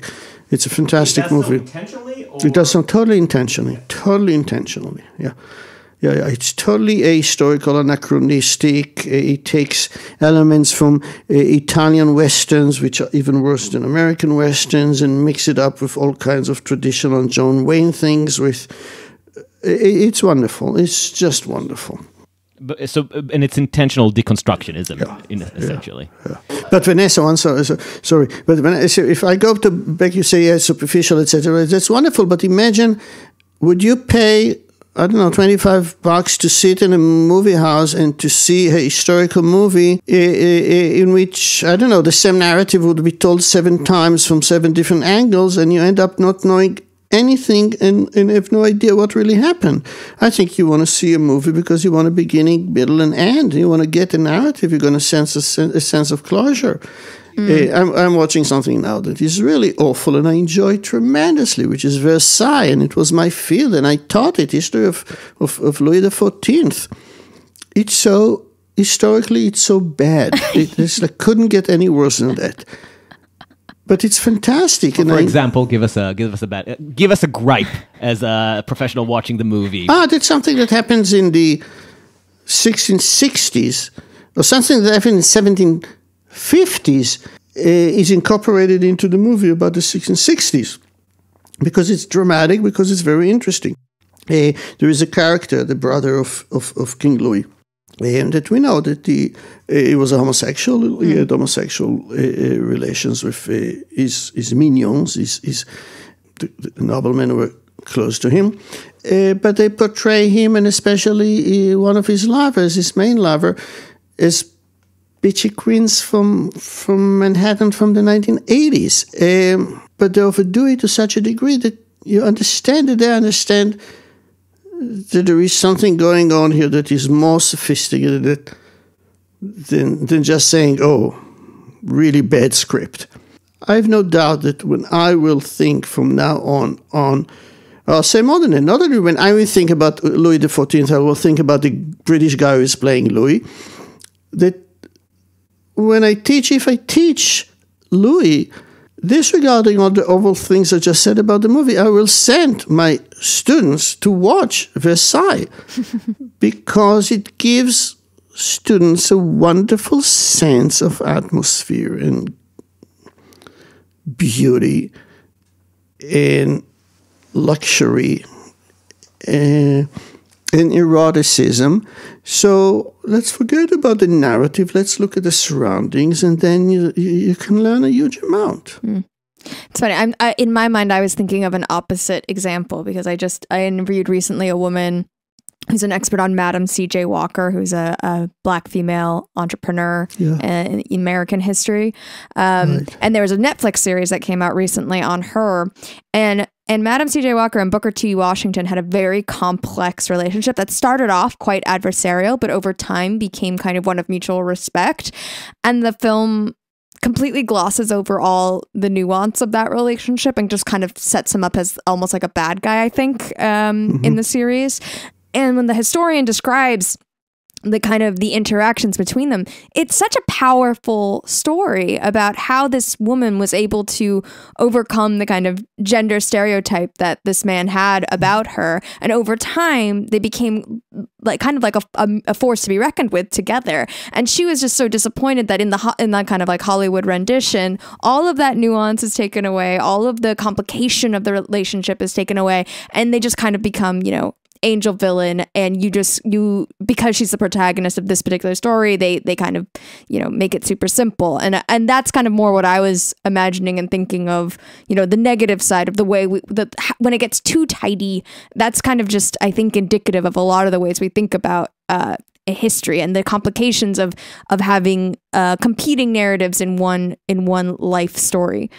it's a fantastic movie. intentionally it does so totally intentionally. Totally intentionally. Yeah. Yeah, yeah, it's totally ahistorical, anachronistic. It takes elements from uh, Italian westerns, which are even worse than American westerns, and mix it up with all kinds of traditional John Wayne things. With it's wonderful. It's just wonderful. But, so, and it's intentional deconstructionism, yeah, in, essentially. Yeah, yeah. But Vanessa, one sorry, sorry, but Vanessa, if I go to back, you say yeah, superficial, etc. That's wonderful. But imagine, would you pay I don't know, 25 bucks to sit in a movie house and to see a historical movie in which, I don't know, the same narrative would be told seven times from seven different angles, and you end up not knowing anything and, and have no idea what really happened. I think you want to see a movie because you want a beginning, middle, and end. You want to get a narrative. You're going to sense a, a sense of closure. Mm. Uh, I'm, I'm, watching something now that is really awful and I enjoy tremendously, which is Versailles, and it was my field, and I taught it history of, of, of Louis XIV. It's so historically, it's so bad. it, it's like couldn't get any worse than that but it's fantastic. For, for example, give us a give us a bad, give us a gripe as a professional watching the movie. Ah, that's something that happens in the 1660s, or something that happened in the 1750s uh, is incorporated into the movie about the 1660s because it's dramatic, because it's very interesting. Uh, there is a character, the brother of, of, of King Louis, and that we know that he, he was a homosexual. Mm. He had homosexual uh, uh, relations with uh, his his minions, his, his the, the noblemen who were close to him. Uh, but they portray him, and especially uh, one of his lovers, his main lover, as bitchy queens from from Manhattan from the 1980s. Um, but they overdo it to such a degree that you understand that they understand that there is something going on here that is more sophisticated than, than just saying, oh, really bad script. I have no doubt that when I will think from now on on I'll say more than only when I will think about Louis XIV, I will think about the British guy who is playing Louis. That when I teach, if I teach Louis, disregarding all the awful things I just said about the movie, I will send my students to watch Versailles because it gives students a wonderful sense of atmosphere and beauty and luxury and, and eroticism. So let's forget about the narrative. Let's look at the surroundings, and then you you can learn a huge amount. Mm. It's funny. I'm I, in my mind. I was thinking of an opposite example because I just I interviewed recently a woman who's an expert on Madam C.J. Walker, who's a, a black female entrepreneur yeah. in, in, American history. Um, right. And there was a Netflix series that came out recently on her, and and Madam C.J. Walker and Booker T. Washington had a very complex relationship that started off quite adversarial, but over time became kind of one of mutual respect. And the film completely glosses over all the nuance of that relationship and just kind of sets him up as almost like a bad guy, I think, um, mm-hmm. in the series. And when the historian describes the kind of the interactions between them. It's such a powerful story about how this woman was able to overcome the kind of gender stereotype that this man had about her. And over time they became like kind of like a, a, force to be reckoned with together. And she was just so disappointed that in the in that kind of like hollywood rendition all of that nuance is taken away all of the complication of the relationship is taken away and they just kind of become you know angel villain and you just you because she's the protagonist of this particular story they they kind of you know make it super simple. And and that's kind of more what i was imagining and thinking of you know the negative side of the way we the when it gets too tidy that's kind of just i think indicative of a lot of the ways we think about uh history and the complications of of having uh, competing narratives in one in one life story.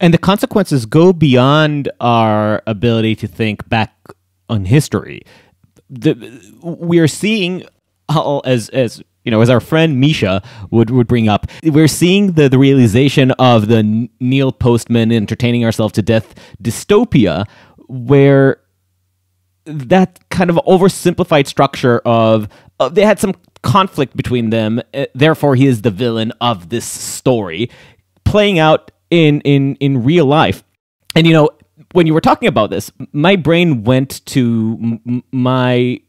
And the consequences go beyond our ability to think back on history. The, we are seeing as as you know, as our friend Misha would, would bring up, we're seeing the, the realization of the Neil Postman entertaining ourselves to death dystopia, where that kind of oversimplified structure of uh, they had some conflict between them, uh, therefore he is the villain of this story, playing out in in in real life. And you know, when you were talking about this, my brain went to m- my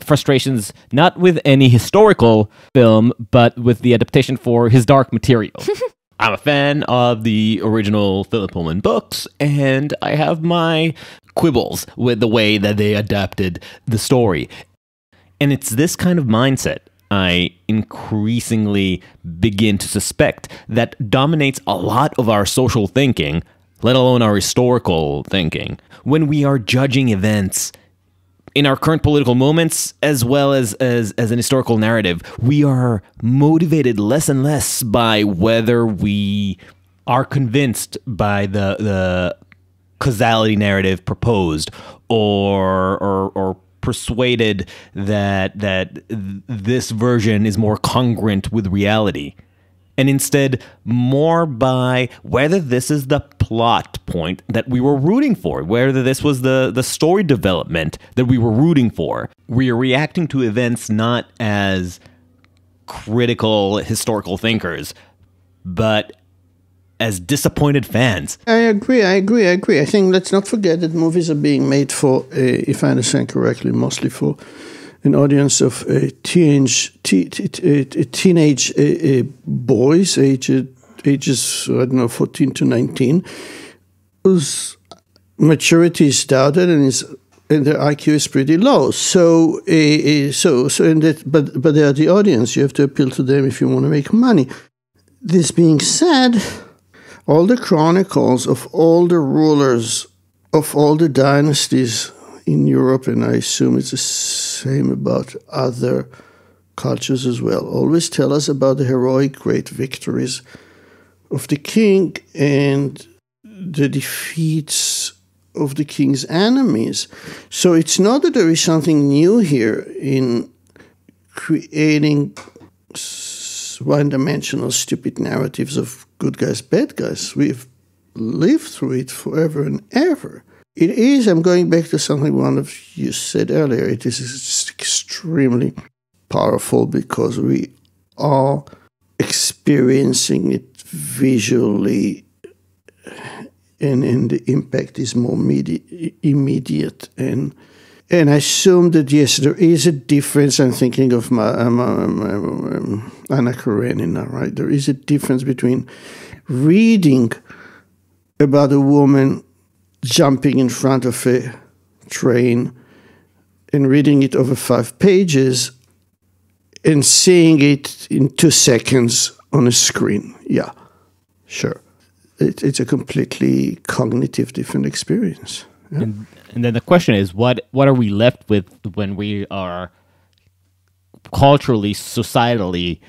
frustrations not with any historical film, but with the adaptation for His Dark Material. I'm a fan of the original Philip Pullman books, and I have my quibbles with the way that they adapted the story. And it's this kind of mindset I increasingly begin to suspect that dominates a lot of our social thinking, let alone our historical thinking, when we are judging events in our current political moments as well as, as as an historical narrative we are motivated less and less by whether we are convinced by the the causality narrative proposed or or, or persuaded that that this version is more congruent with reality and instead more by whether this is the plot point that we were rooting for, whether this was the, the story development that we were rooting for. We are reacting to events not as critical historical thinkers, but as disappointed fans. I agree. I agree. I agree. I think let's not forget that movies are being made for, uh, if I understand correctly, mostly for an audience of uh, teenage t- teenage uh, boys, aged ages I don't know, fourteen to nineteen, whose maturity is doubted and is and their IQ is pretty low. So, uh, so, so, in that, but but they are the audience. You have to appeal to them if you want to make money. This being said, all the chronicles of all the rulers of all the dynasties in Europe, and I assume it's the same about other cultures as well, always tell us about the heroic great victories of the king and the defeats of the king's enemies. So it's not that there is something new here in creating one dimensional stupid narratives of good guys, bad guys. We've lived through it forever and ever. It is, I'm going back to something one of you said earlier, it is extremely powerful because we are experiencing it visually and, and the impact is more medi- immediate and and I assume that yes, there is a difference. I'm thinking of my, um, um, um, Anna Karenina, right? There is a difference between reading about a woman jumping in front of a train and reading it over five pages and seeing it in two seconds on a screen. Yeah, sure. It, it's a completely cognitive different experience. Yeah. And, and then the question is, what what are we left with when we are culturally, societally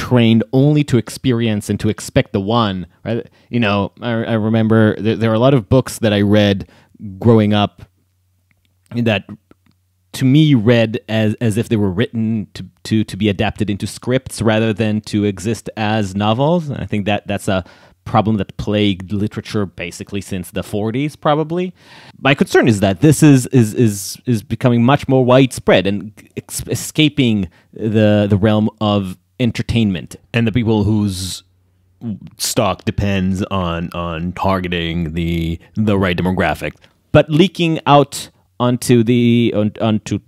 trained only to experience and to expect the one? Right? You know, I, I remember there, there are a lot of books that I read growing up that to me read as as if they were written to to to be adapted into scripts rather than to exist as novels. And I think that that's a problem that plagued literature basically since the 40s probably my concern is that this is is is is becoming much more widespread and ex- escaping the the realm of entertainment and the people whose stock depends on on targeting the the right demographic but leaking out onto the on, onto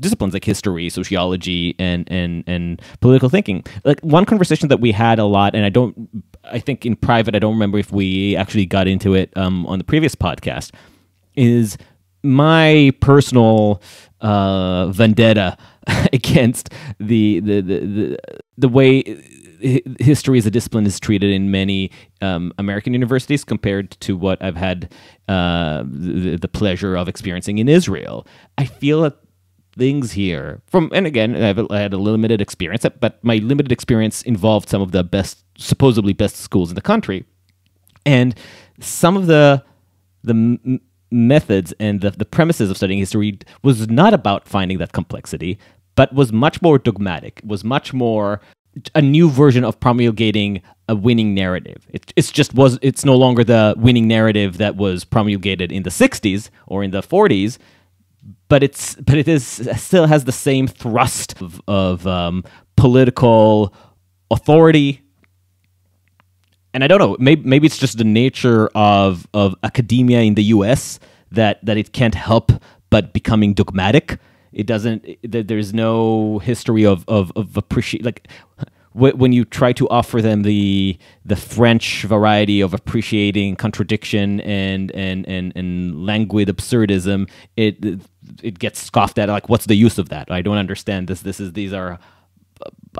disciplines like history, sociology, and and and political thinking. Like one conversation that we had a lot, and I don't, I think in private, I don't remember if we actually got into it um, on the previous podcast, is my personal uh, vendetta against the the, the the the way history as a discipline is treated in many um, American universities compared to what I've had uh, the, the, pleasure of experiencing in Israel. I feel that things here from and again I, have, I had a limited experience but my limited experience involved some of the best supposedly best schools in the country and some of the the methods and the, the premises of studying history was not about finding that complexity but was much more dogmatic, was much more a new version of promulgating a winning narrative. It, it's just was it's no longer the winning narrative that was promulgated in the 60s or in the 40s, but it's but it is still has the same thrust of, of um, political authority. And I don't know, maybe maybe it's just the nature of of academia in the U.S. that that it can't help but becoming dogmatic it doesn't there's no history of of, of appreciate like when you try to offer them the the French variety of appreciating contradiction and and and, and languid absurdism, it it gets scoffed at. Like, what's the use of that? I don't understand this. This is these are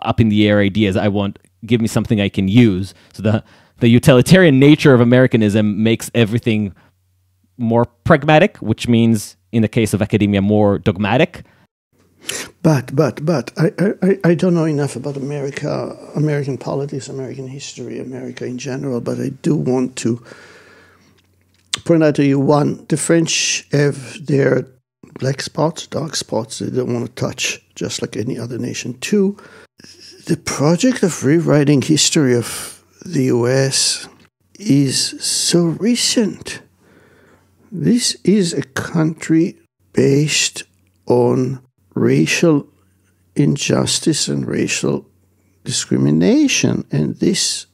up in the air ideas. I want give me something I can use. So the the utilitarian nature of Americanism makes everything more pragmatic, which means in the case of academia, more dogmatic. But but but I, I, I don't know enough about America, American politics, American history, America in general. But I do want to point out to you one: the French have their black spots, dark spots they don't want to touch, just like any other nation. Two, the project of rewriting history of the U.S. is so recent. This is a country based on racial injustice and racial discrimination, and this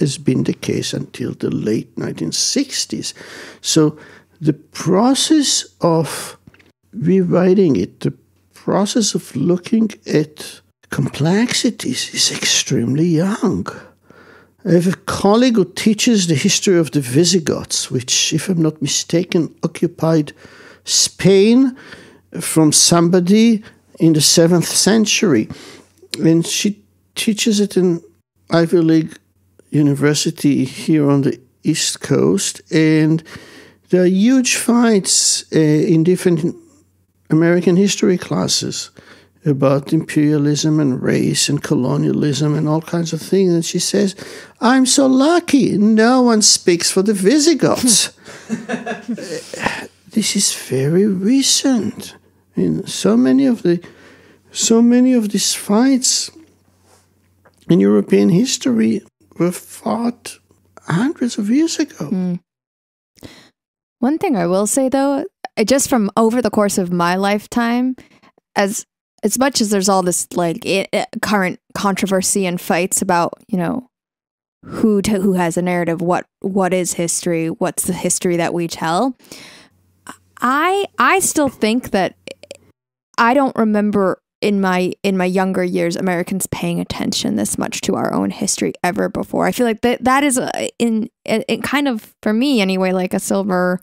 has been the case until the late 1960s. So the process of rewriting it, the process of looking at complexities is extremely young. I have a colleague who teaches the history of the Visigoths, which, if I'm not mistaken, occupied Spain from somebody in the seventh century. And she teaches it in Ivy League University here on the East Coast. And there are huge fights uh, in different American history classes about imperialism and race and colonialism and all kinds of things. And she says, I'm so lucky. No one speaks for the Visigoths. this is very recent. In so many of the so many of these fights in European history were fought hundreds of years ago. Mm. One thing I will say though, just from over the course of my lifetime, as as much as there's all this like it, it, current controversy and fights about you know who to, who has a narrative what what is history what's the history that we tell i i still think that i don't remember in my in my younger years americans paying attention this much to our own history ever before. I feel like that that is a, in it kind of for me anyway like a silver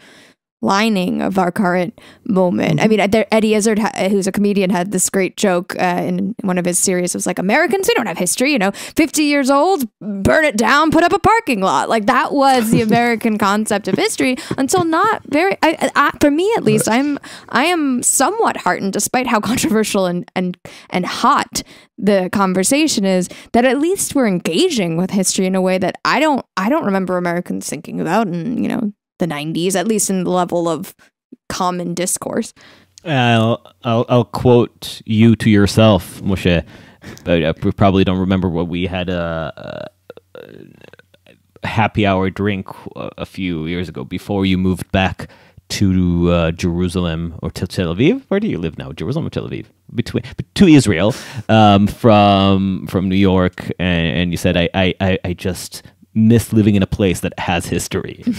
lining of our current moment. Mm-hmm. I mean, Eddie Izzard, who's a comedian, had this great joke uh, in one of his series. It was like, Americans, we don't have history, you know, 50 years old, burn it down, put up a parking lot. Like that was the American concept of history until not very, I, I, for me at least, I'm, I am somewhat heartened despite how controversial and, and, and hot the conversation is that at least we're engaging with history in a way that I don't, I don't remember Americans thinking about and, you know, the 90s, at least in the level of common discourse. I'll, I'll, I'll quote you to yourself, Moshe. But we probably don't remember what we had a, a happy hour drink a few years ago before you moved back to uh, Jerusalem or to Tel Aviv. Where do you live now? Jerusalem or Tel Aviv? Between to Israel um, from from New York, and, and you said I, I I just miss living in a place that has history.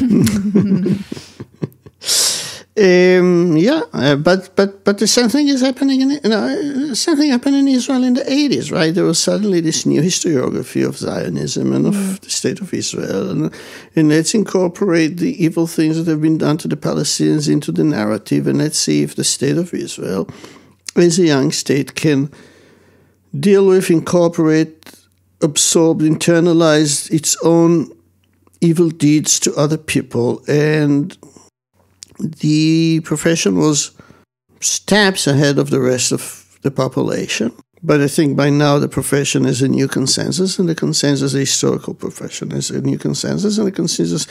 Um, yeah, uh, but but but the same thing is happening in you know, same thing happened in Israel in the eighties, right? There was suddenly this new historiography of Zionism and of mm. the state of Israel, and and let's incorporate the evil things that have been done to the Palestinians into the narrative, and let's see if the state of Israel, as a young state, can deal with, incorporate absorbed, internalized its own evil deeds to other people. And the profession was steps ahead of the rest of the population. But I think by now the profession is a new consensus, and the consensus, the historical profession, is a new consensus, and the consensus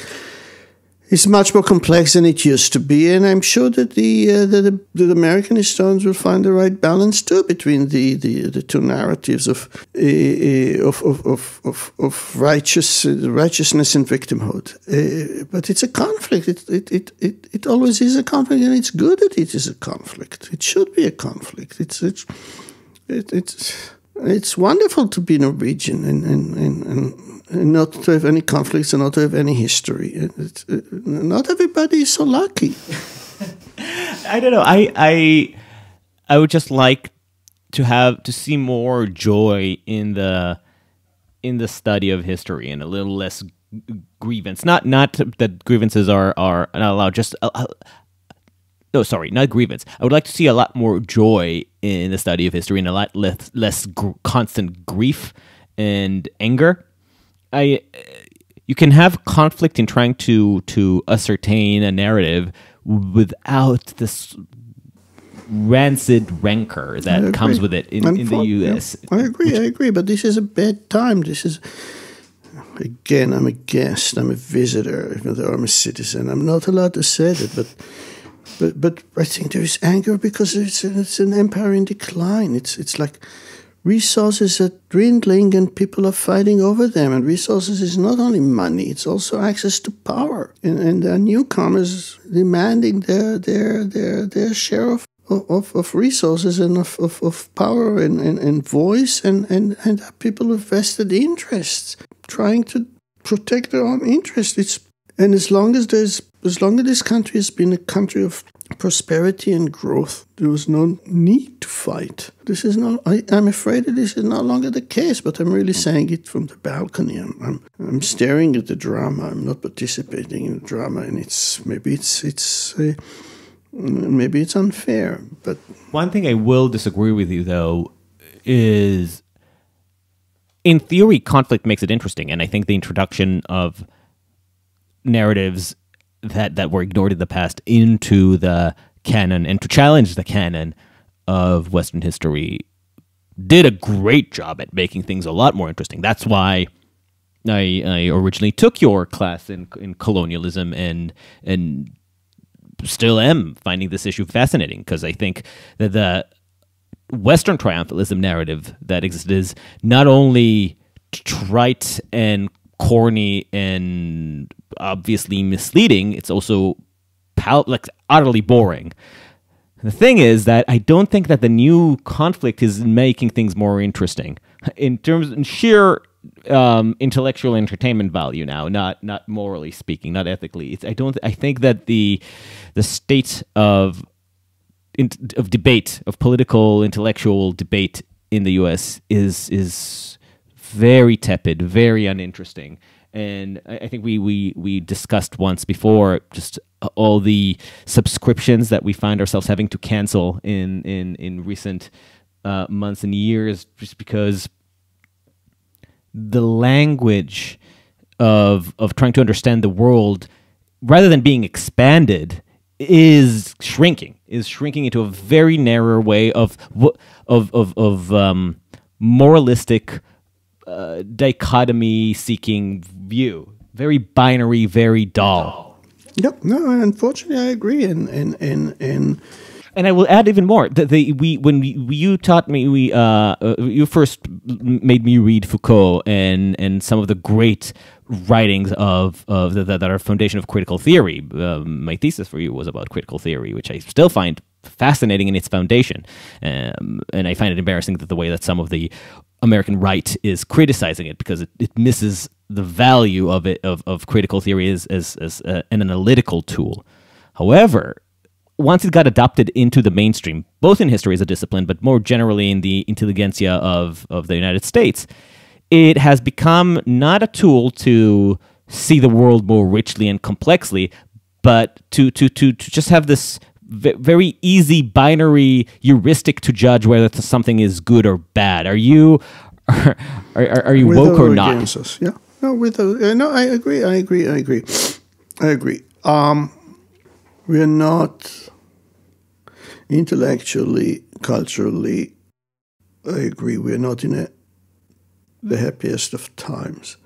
it's much more complex than it used to be, and I'm sure that the uh, the, the, American historians will find the right balance too between the, the, the two narratives of uh, of, of, of, of, righteous righteousness and victimhood. Uh, but it's a conflict. It, it, it, it, it always is a conflict, and it's good that it is a conflict. It should be a conflict. It's it's it, it's it's wonderful to be Norwegian and and, and, and not to have any conflicts and not to have any history. Not everybody is so lucky. I don't know. I I I would just like to have to see more joy in the in the study of history and a little less grievance. Not not that grievances are are not allowed. Just uh, uh, no, sorry, not grievance. I would like to see a lot more joy in the study of history and a lot less less gr constant grief and anger. I you can have conflict in trying to to ascertain a narrative without this rancid rancor that comes with it in, in the U.S. Yeah, I agree. I agree. But this is a bad time. This is again. I'm a guest. I'm a visitor. Even though I'm a citizen, I'm not allowed to say that. But but but I think there is anger because it's it's an empire in decline. It's it's like resources are dwindling and people are fighting over them. And resources is not only money, it's also access to power. And, and there are newcomers demanding their, their, their, their share of, of, of resources and of, of, of power and, and, and voice. And, and, and people with vested interests trying to protect their own interests. It's, and as long as there's as long as this country has been a country of prosperity and growth. There was no need to fight. This is not. I, am afraid that this is no longer the case. But I'm really saying it from the balcony. I'm, I'm, I'm staring at the drama. I'm not participating in the drama, and it's maybe it's it's. Uh, maybe it's unfair, but one thing I will disagree with you though is in theory conflict makes it interesting and I think the introduction of narratives that that were ignored in the past into the canon and to challenge the canon of Western history did a great job at making things a lot more interesting. That's why I, I originally took your class in in colonialism and and still am finding this issue fascinating because I think that the Western triumphalism narrative that exists is not only trite and corny and obviously misleading. It's also pal- like utterly boring. The thing is that I don't think that the new conflict is making things more interesting in terms of sheer um, intellectual entertainment value now, not not morally speaking, not ethically. It's, I don't. I think that the the state of in, of debate, of political intellectual debate in the U.S. is is very tepid, very uninteresting and I, think we, we we discussed once before just all the subscriptions that we find ourselves having to cancel in in in recent uh, months and years, just because the language of of trying to understand the world, rather than being expanded, is shrinking. Is shrinking into a very narrow way of of of of um, moralistic uh, dichotomy seeking view. Very binary, very dull. Yep. No, unfortunately, I agree. And and and and. And I will add even more. That the, we when we, you taught me, we uh, uh, you first made me read Foucault and and some of the great writings of of the, that are foundation of critical theory. Um, my thesis for you was about critical theory, which I still find fascinating in its foundation. Um, and I find it embarrassing that the way that some of the American right is criticizing it because it, it misses the value of it of, of critical theory as, as, as uh, an analytical tool. However, once it got adopted into the mainstream, both in history as a discipline, but more generally in the intelligentsia of, of the United States, it has become not a tool to see the world more richly and complexly, but to, to, to, to just have this very easy binary heuristic to judge whether something is good or bad. Are you are, are, are you with woke or, not? Yeah, no, with uh, no, I agree. I agree. I agree. I agree. Um, we're not intellectually, culturally. I agree. We're not in a, the happiest of times.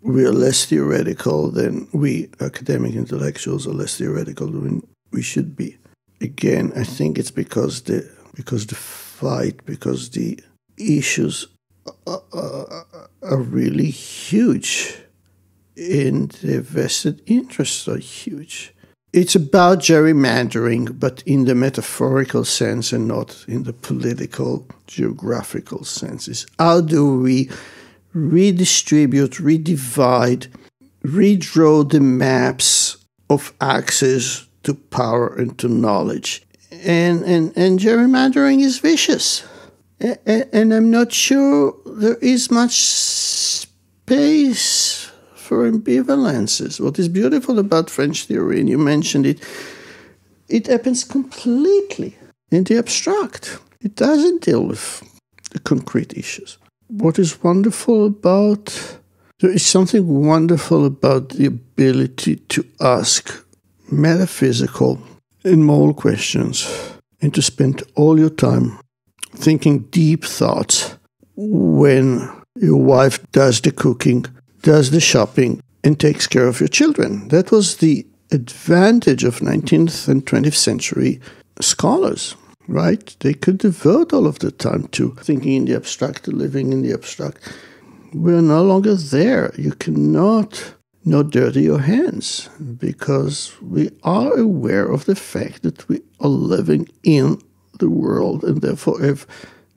we are less theoretical than we academic intellectuals are less theoretical than we should be. Again, I think it's because the because the fight, because the issues are, are, really huge, and the vested interests are huge. It's about gerrymandering, but in the metaphorical sense and not in the political, geographical senses. How do we redistribute, redivide, redraw the maps of access to power and to knowledge? And, and, and gerrymandering is vicious. And, I'm not sure there is much space for ambivalences. What is beautiful about French theory, and you mentioned it, it happens completely in the abstract. It doesn't deal with the concrete issues. What is wonderful about there is something wonderful about the ability to ask metaphysical and moral questions and to spend all your time thinking deep thoughts when your wife does the cooking does the shopping, and takes care of your children. That was the advantage of 19th and 20th century scholars, right? They could devote all of the time to thinking in the abstract, to living in the abstract. We're no longer there. You cannot not dirty your hands because we are aware of the fact that we are living in the world and therefore have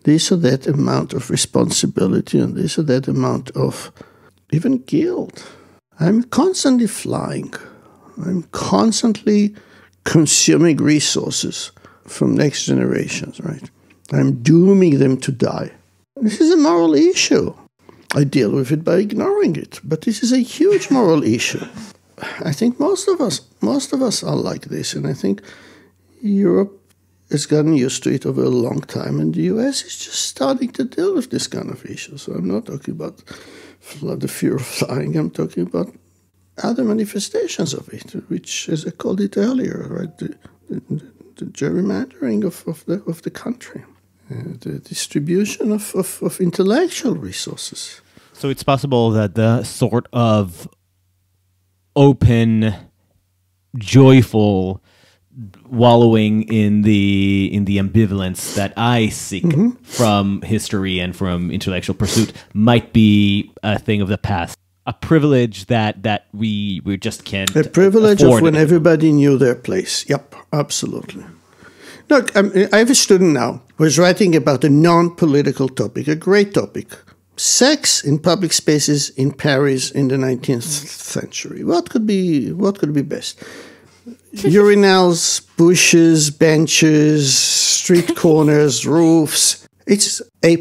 this or that amount of responsibility and this or that amount of even guilt. I'm constantly flying. I'm constantly consuming resources from next generations, right? I'm dooming them to die. This is a moral issue. I deal with it by ignoring it, but this is a huge moral issue. I think most of us, most of us are like this, and I think Europe has gotten used to it over a long time, and the US is just starting to deal with this kind of issue. So I'm not talking about the fear of flying. I'm talking about other manifestations of it, which, as I called it earlier, right, the, the, the gerrymandering of, of, the, of the country, the distribution of, of, of intellectual resources. So it's possible that the sort of open, joyful wallowing in the in the ambivalence that I seek mm -hmm. from history and from intellectual pursuit might be a thing of the past. A privilege that that we we just can't. A privilege of when everybody knew their place. Yep, absolutely. Look, um, I have a student now who is writing about a non-political topic, a great topic: sex in public spaces in Paris in the 19th century. What could be what could be best? urinals, bushes, benches, street corners, roofs. It's a,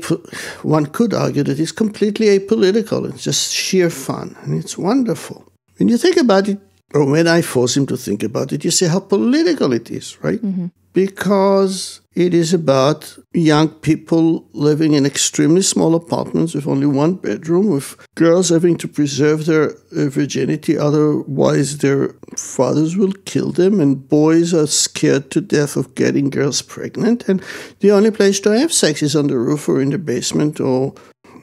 one could argue that it's completely apolitical. It's just sheer fun, and it's wonderful. When you think about it, or when I force him to think about it, you see how political it is, right? Mm -hmm. Because it is about young people living in extremely small apartments with only one bedroom, with girls having to preserve their virginity, otherwise, their fathers will kill them, and boys are scared to death of getting girls pregnant. And the only place to have sex is on the roof or in the basement or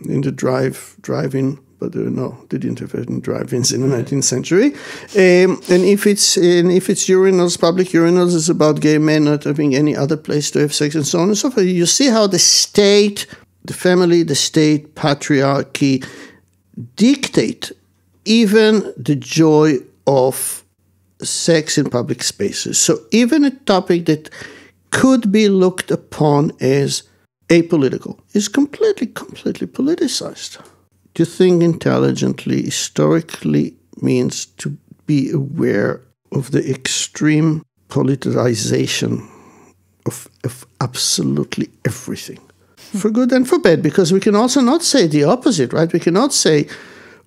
in the drive drive-in but uh, no, they didn't have any drive-ins in the 19th century. Um, and if it's and if it's urinals, public urinals, it's about gay men not having any other place to have sex and so on and so forth. You see how the state, the family, the state, patriarchy dictate even the joy of sex in public spaces. So even a topic that could be looked upon as apolitical is completely, completely politicized. To think intelligently historically means to be aware of the extreme politicization of, of absolutely everything, for good and for bad, because we can also not say the opposite, right? We cannot say,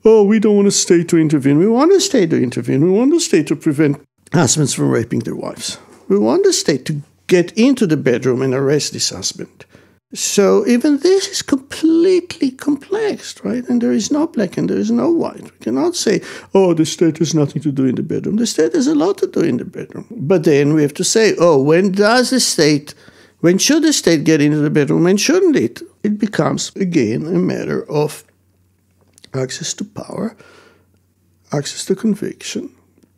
oh, we don't want a state to intervene. We want a state to intervene. We want the state to prevent husbands from raping their wives. We want the state to get into the bedroom and arrest this husband. So even this is completely complex, right? And there is no black and there is no white. We cannot say, oh, the state has nothing to do in the bedroom. The state has a lot to do in the bedroom. But then we have to say, oh, when does the state, when should the state get into the bedroom? When shouldn't it? It becomes, again, a matter of access to power, access to conviction,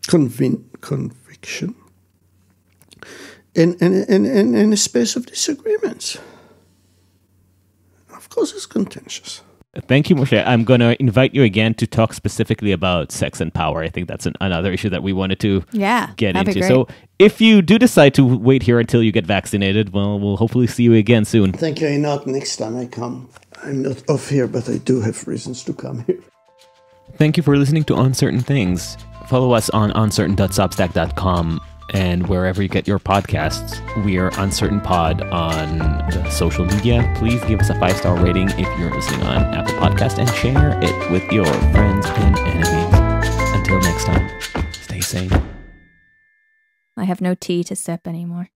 convin- conviction, in, in, in, in, in a space of disagreements. Of course, it's contentious. Thank you, Moshe. I'm going to invite you again to talk specifically about sex and power. I think that's an, another issue that we wanted to Yeah, get into. So, if you do decide to wait here until you get vaccinated, well, we'll hopefully see you again soon. Thank you, Not Next time I come, I'm not off here, but I do have reasons to come here. Thank you for listening to Uncertain Things. Follow us on uncertain.substack.com and wherever you get your podcasts. We are Uncertain Pod on social media. Please give us a five star rating if you're listening on Apple Podcast and share it with your friends and enemies. Until next time, stay sane. I have no tea to sip anymore.